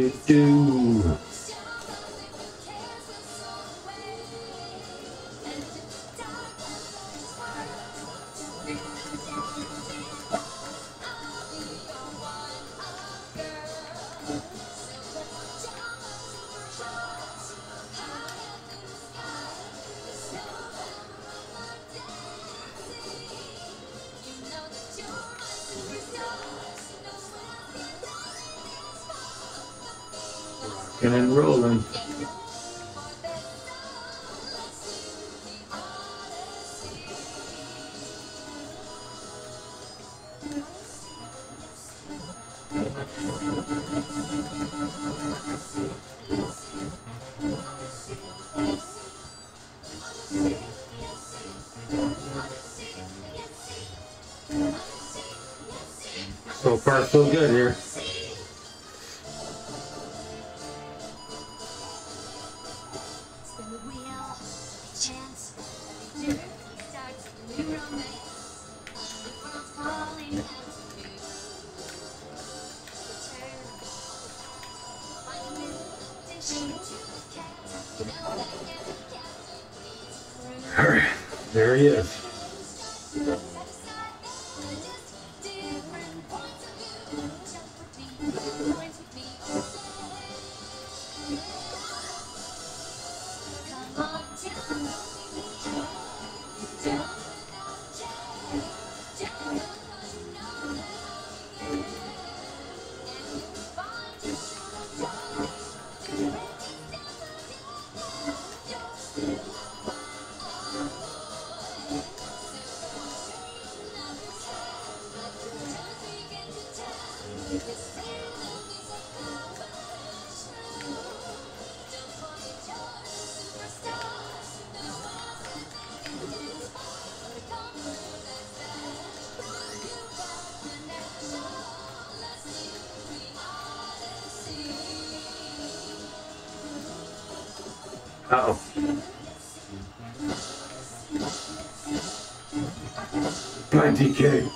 20k.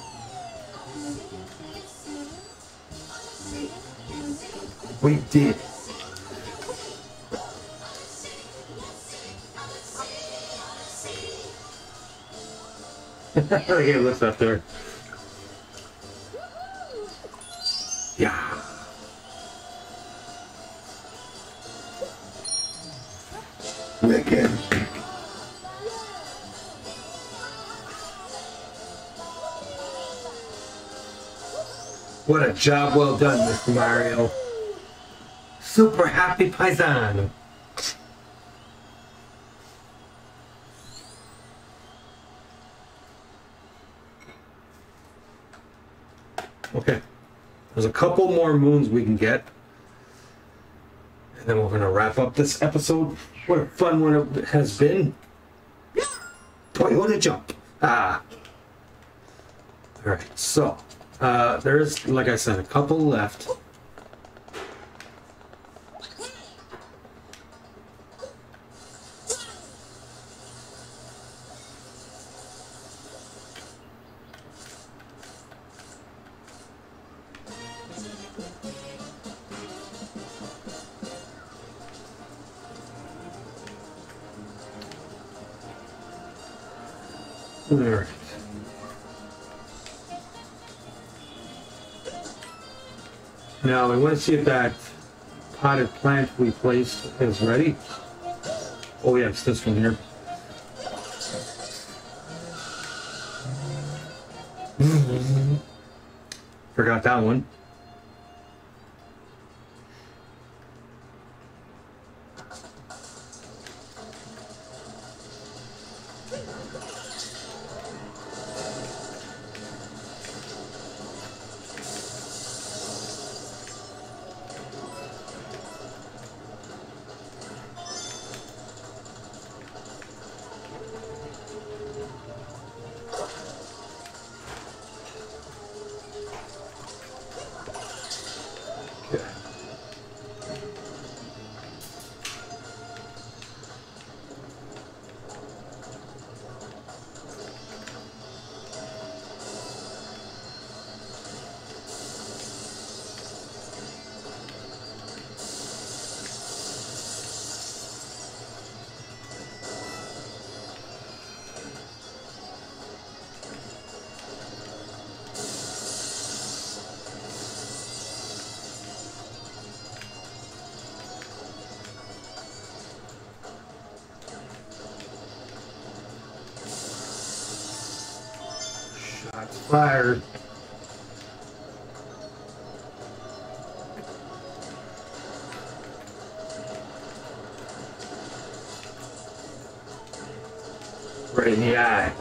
We did. Look let's up there. Job well done, Mr. Mario. super happy paisano. Okay. There's a couple more moons we can get. And then we're going to wrap up this episode. What a fun one it has been. Toyota Jump. Ah. All right. So, uh, there's, like I said, a couple left. Want to see if that potted plant we placed is ready. Oh, it's this one here. Shots fired. Right in the eye.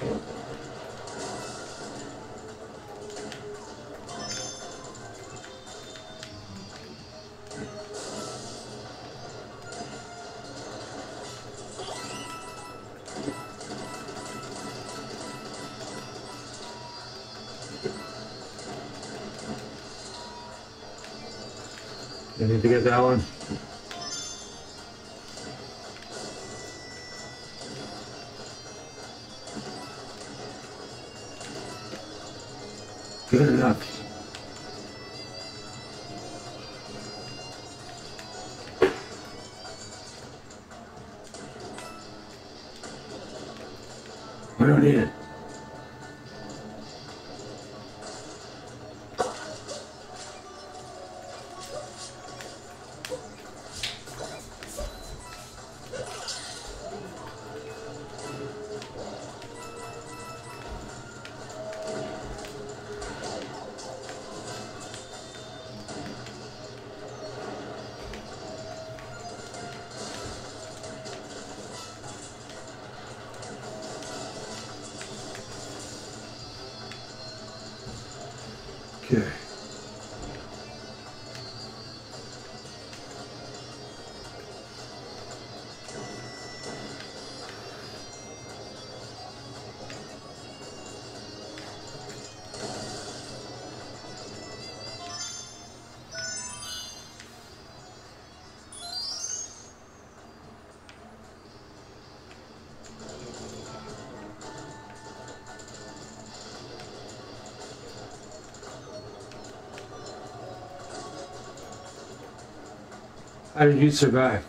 How did you survive?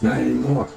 Not anymore.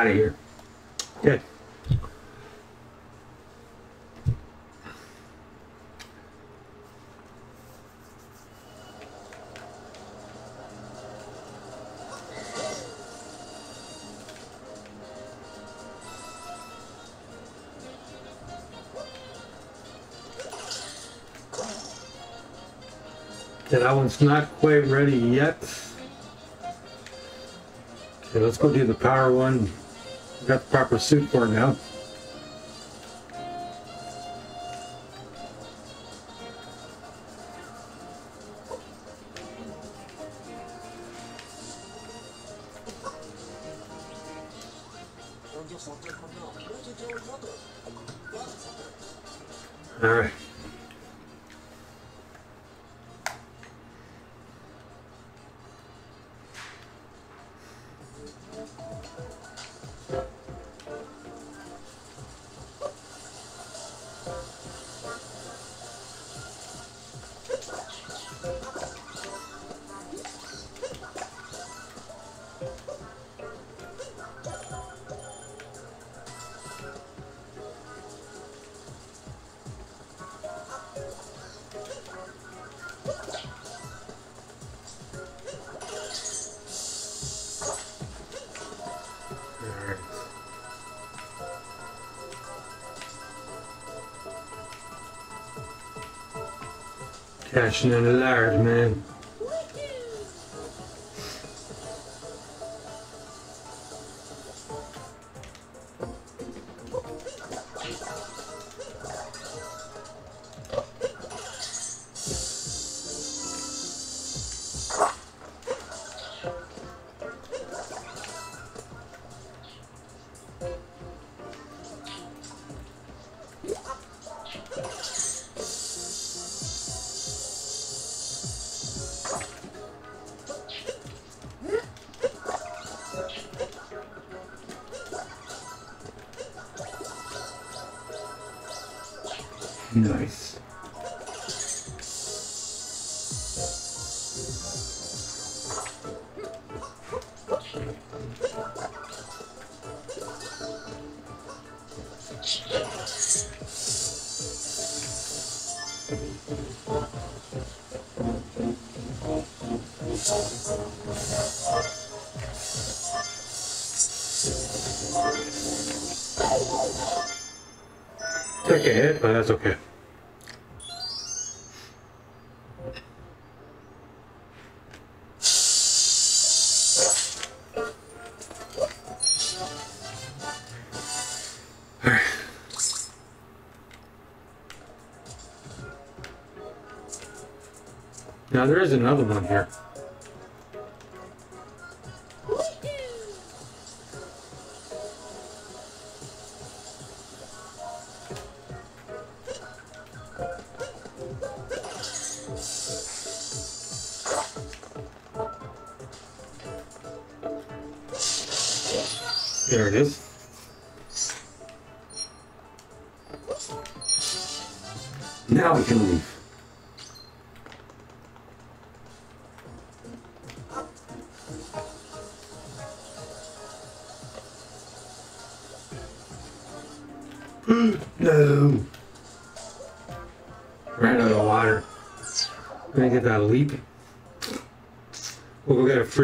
Out of here. Okay. Okay, that one's not quite ready yet. Okay, let's go do the power one. Got the proper suit for now. Cashing in a man. A hit, but that's okay. Now there is another one here.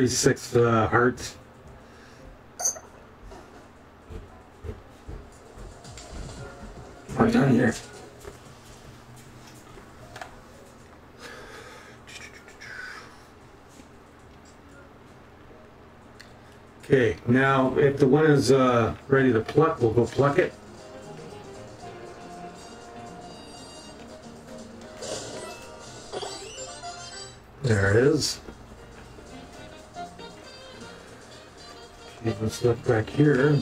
36 uh, hertz. Right down here. Okay, now if the one is uh, ready to pluck, we'll go pluck it. There it is. Let's back here.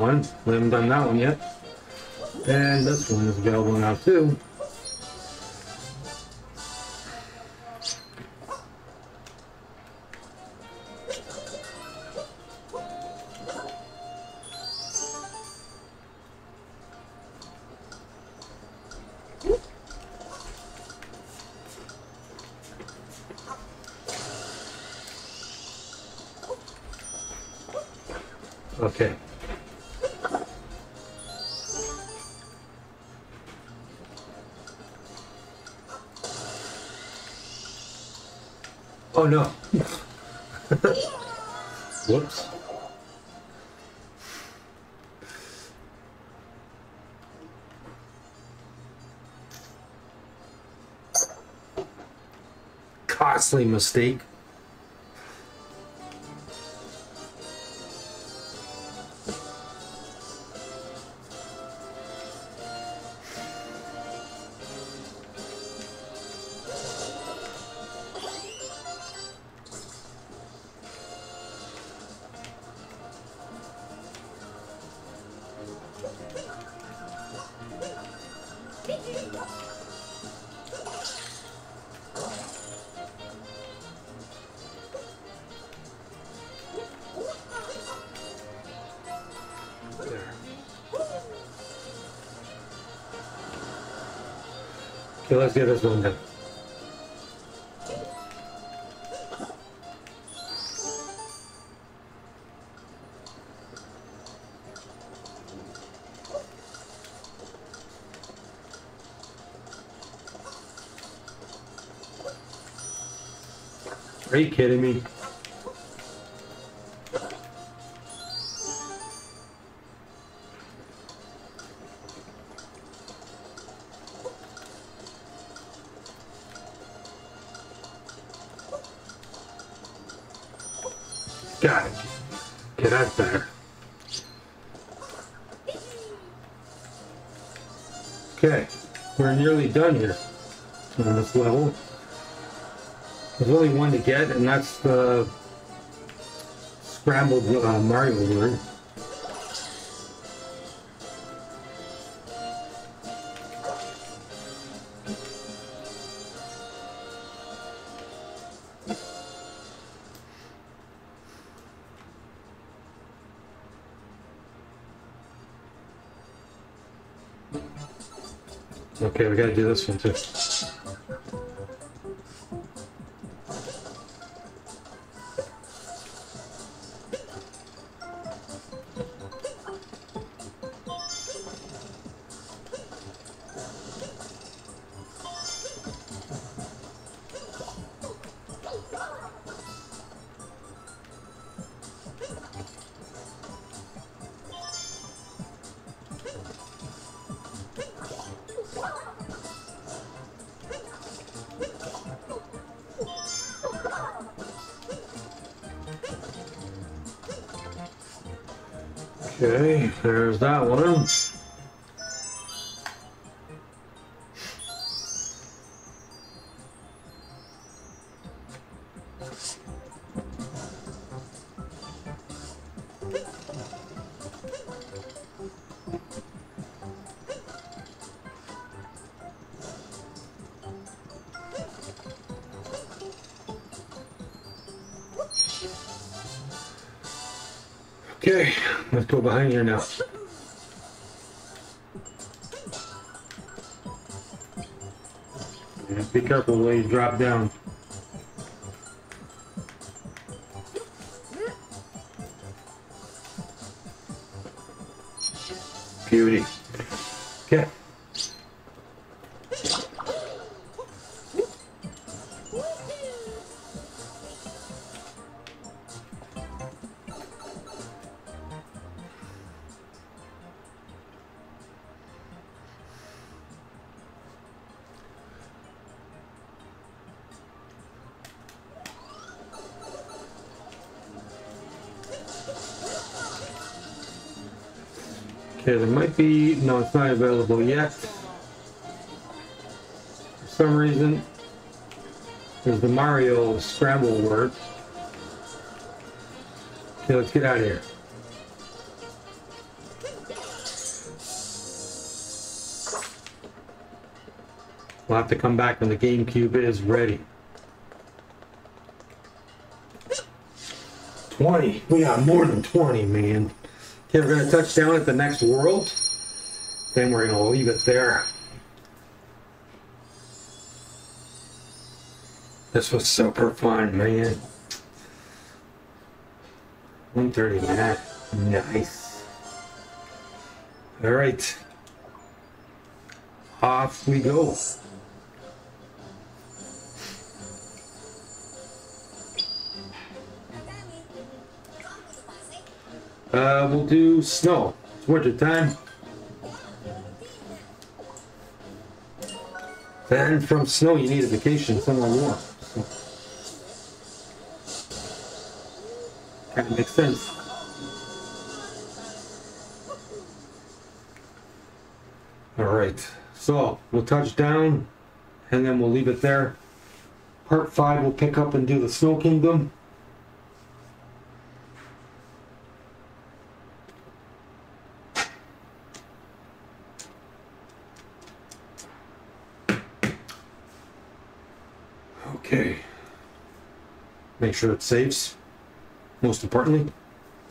One. We haven't done that one yet. And this one is available now too. Mistake. Get this one done. Are you kidding me? Done here on this level. There's only one to get, and that's the scrambled uh, Mario one too. Okay, now. Yeah, be careful when you drop down. It's not available yet. For some reason, there's the Mario scramble word. Okay, let's get out of here. We'll have to come back when the GameCube is ready. 20. We got more than 20, man. Okay, we're gonna touch down at the next world. Then we're gonna leave it there. This was super fun, man. 139. Nice. Alright. Off we go. Uh, we'll do snow. It's winter time. Then from snow, you need a vacation somewhere warm. So. Kind of makes sense. All right, so we'll touch down and then we'll leave it there. Part five, we'll pick up and do the Snow Kingdom. Okay. Make sure it saves. Most importantly,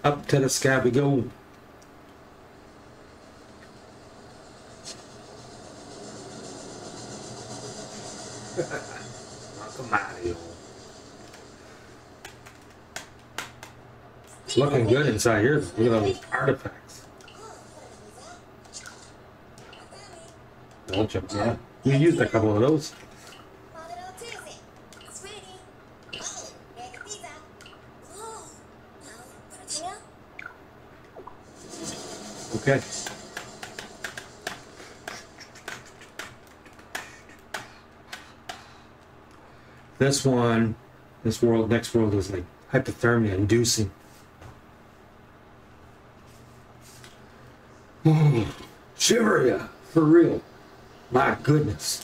up to the scab we go. [LAUGHS] Mario. Looking good inside here. Look at all these artifacts. Don't Belgium, yeah. We used a couple of those. Mother Tuesday. It's ready. Oh, make a pizza. Oh, now, cappuccino? Okay. This one, this world, next world is like hypothermia inducing. [SIGHS] Shiver ya, for real. My goodness.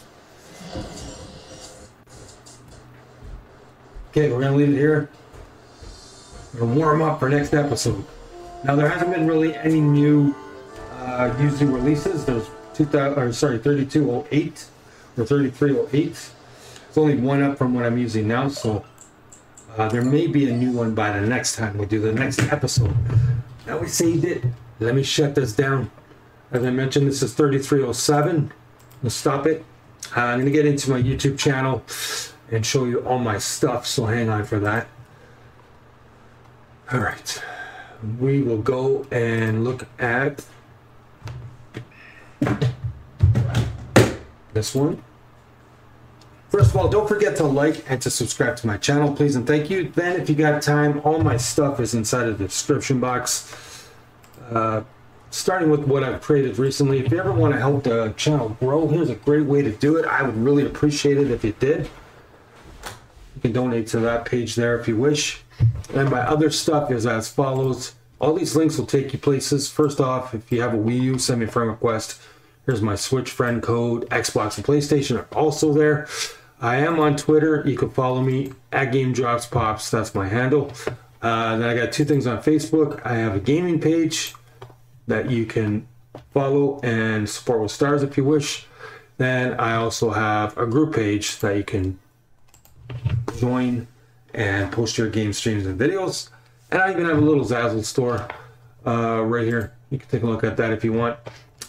Okay, we're gonna leave it here. We're gonna warm up for next episode. Now there hasn't been really any new uh, releases. There's 2000, or sorry, 3208 or 3308. It's only one up from what I'm using now, so uh, there may be a new one by the next time we do the next episode. Now we saved it. Let me shut this down. As I mentioned, this is 3307. Let's stop it. Uh, I'm gonna get into my YouTube channel and show you all my stuff. So hang on for that. All right we will go and look at this one. First of all, don't forget to like and to subscribe to my channel, please and thank you. Then, if you got time, all my stuff is inside of the description box. Uh, starting with what I've created recently. If you ever want to help the channel grow, here's a great way to do it. I would really appreciate it if you did. You can donate to that page there if you wish. And my other stuff is as follows. All these links will take you places. First off, if you have a Wii U, send me a friend request. Here's my Switch friend code. Xbox and PlayStation are also there. I am on Twitter. You can follow me at Game Drops Pops. That's my handle. Uh, then I got two things on Facebook. I have a gaming page that you can follow and support with stars if you wish. Then I also have a group page that you can join and post your game streams and videos. And I even have a little Zazzle store uh, right here. You can take a look at that if you want.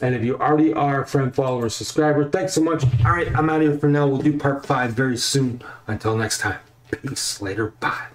And if you already are a friend, follower, subscriber, thanks so much. All right, I'm out of here for now. We'll do part five very soon. Until next time, peace. Later. Bye.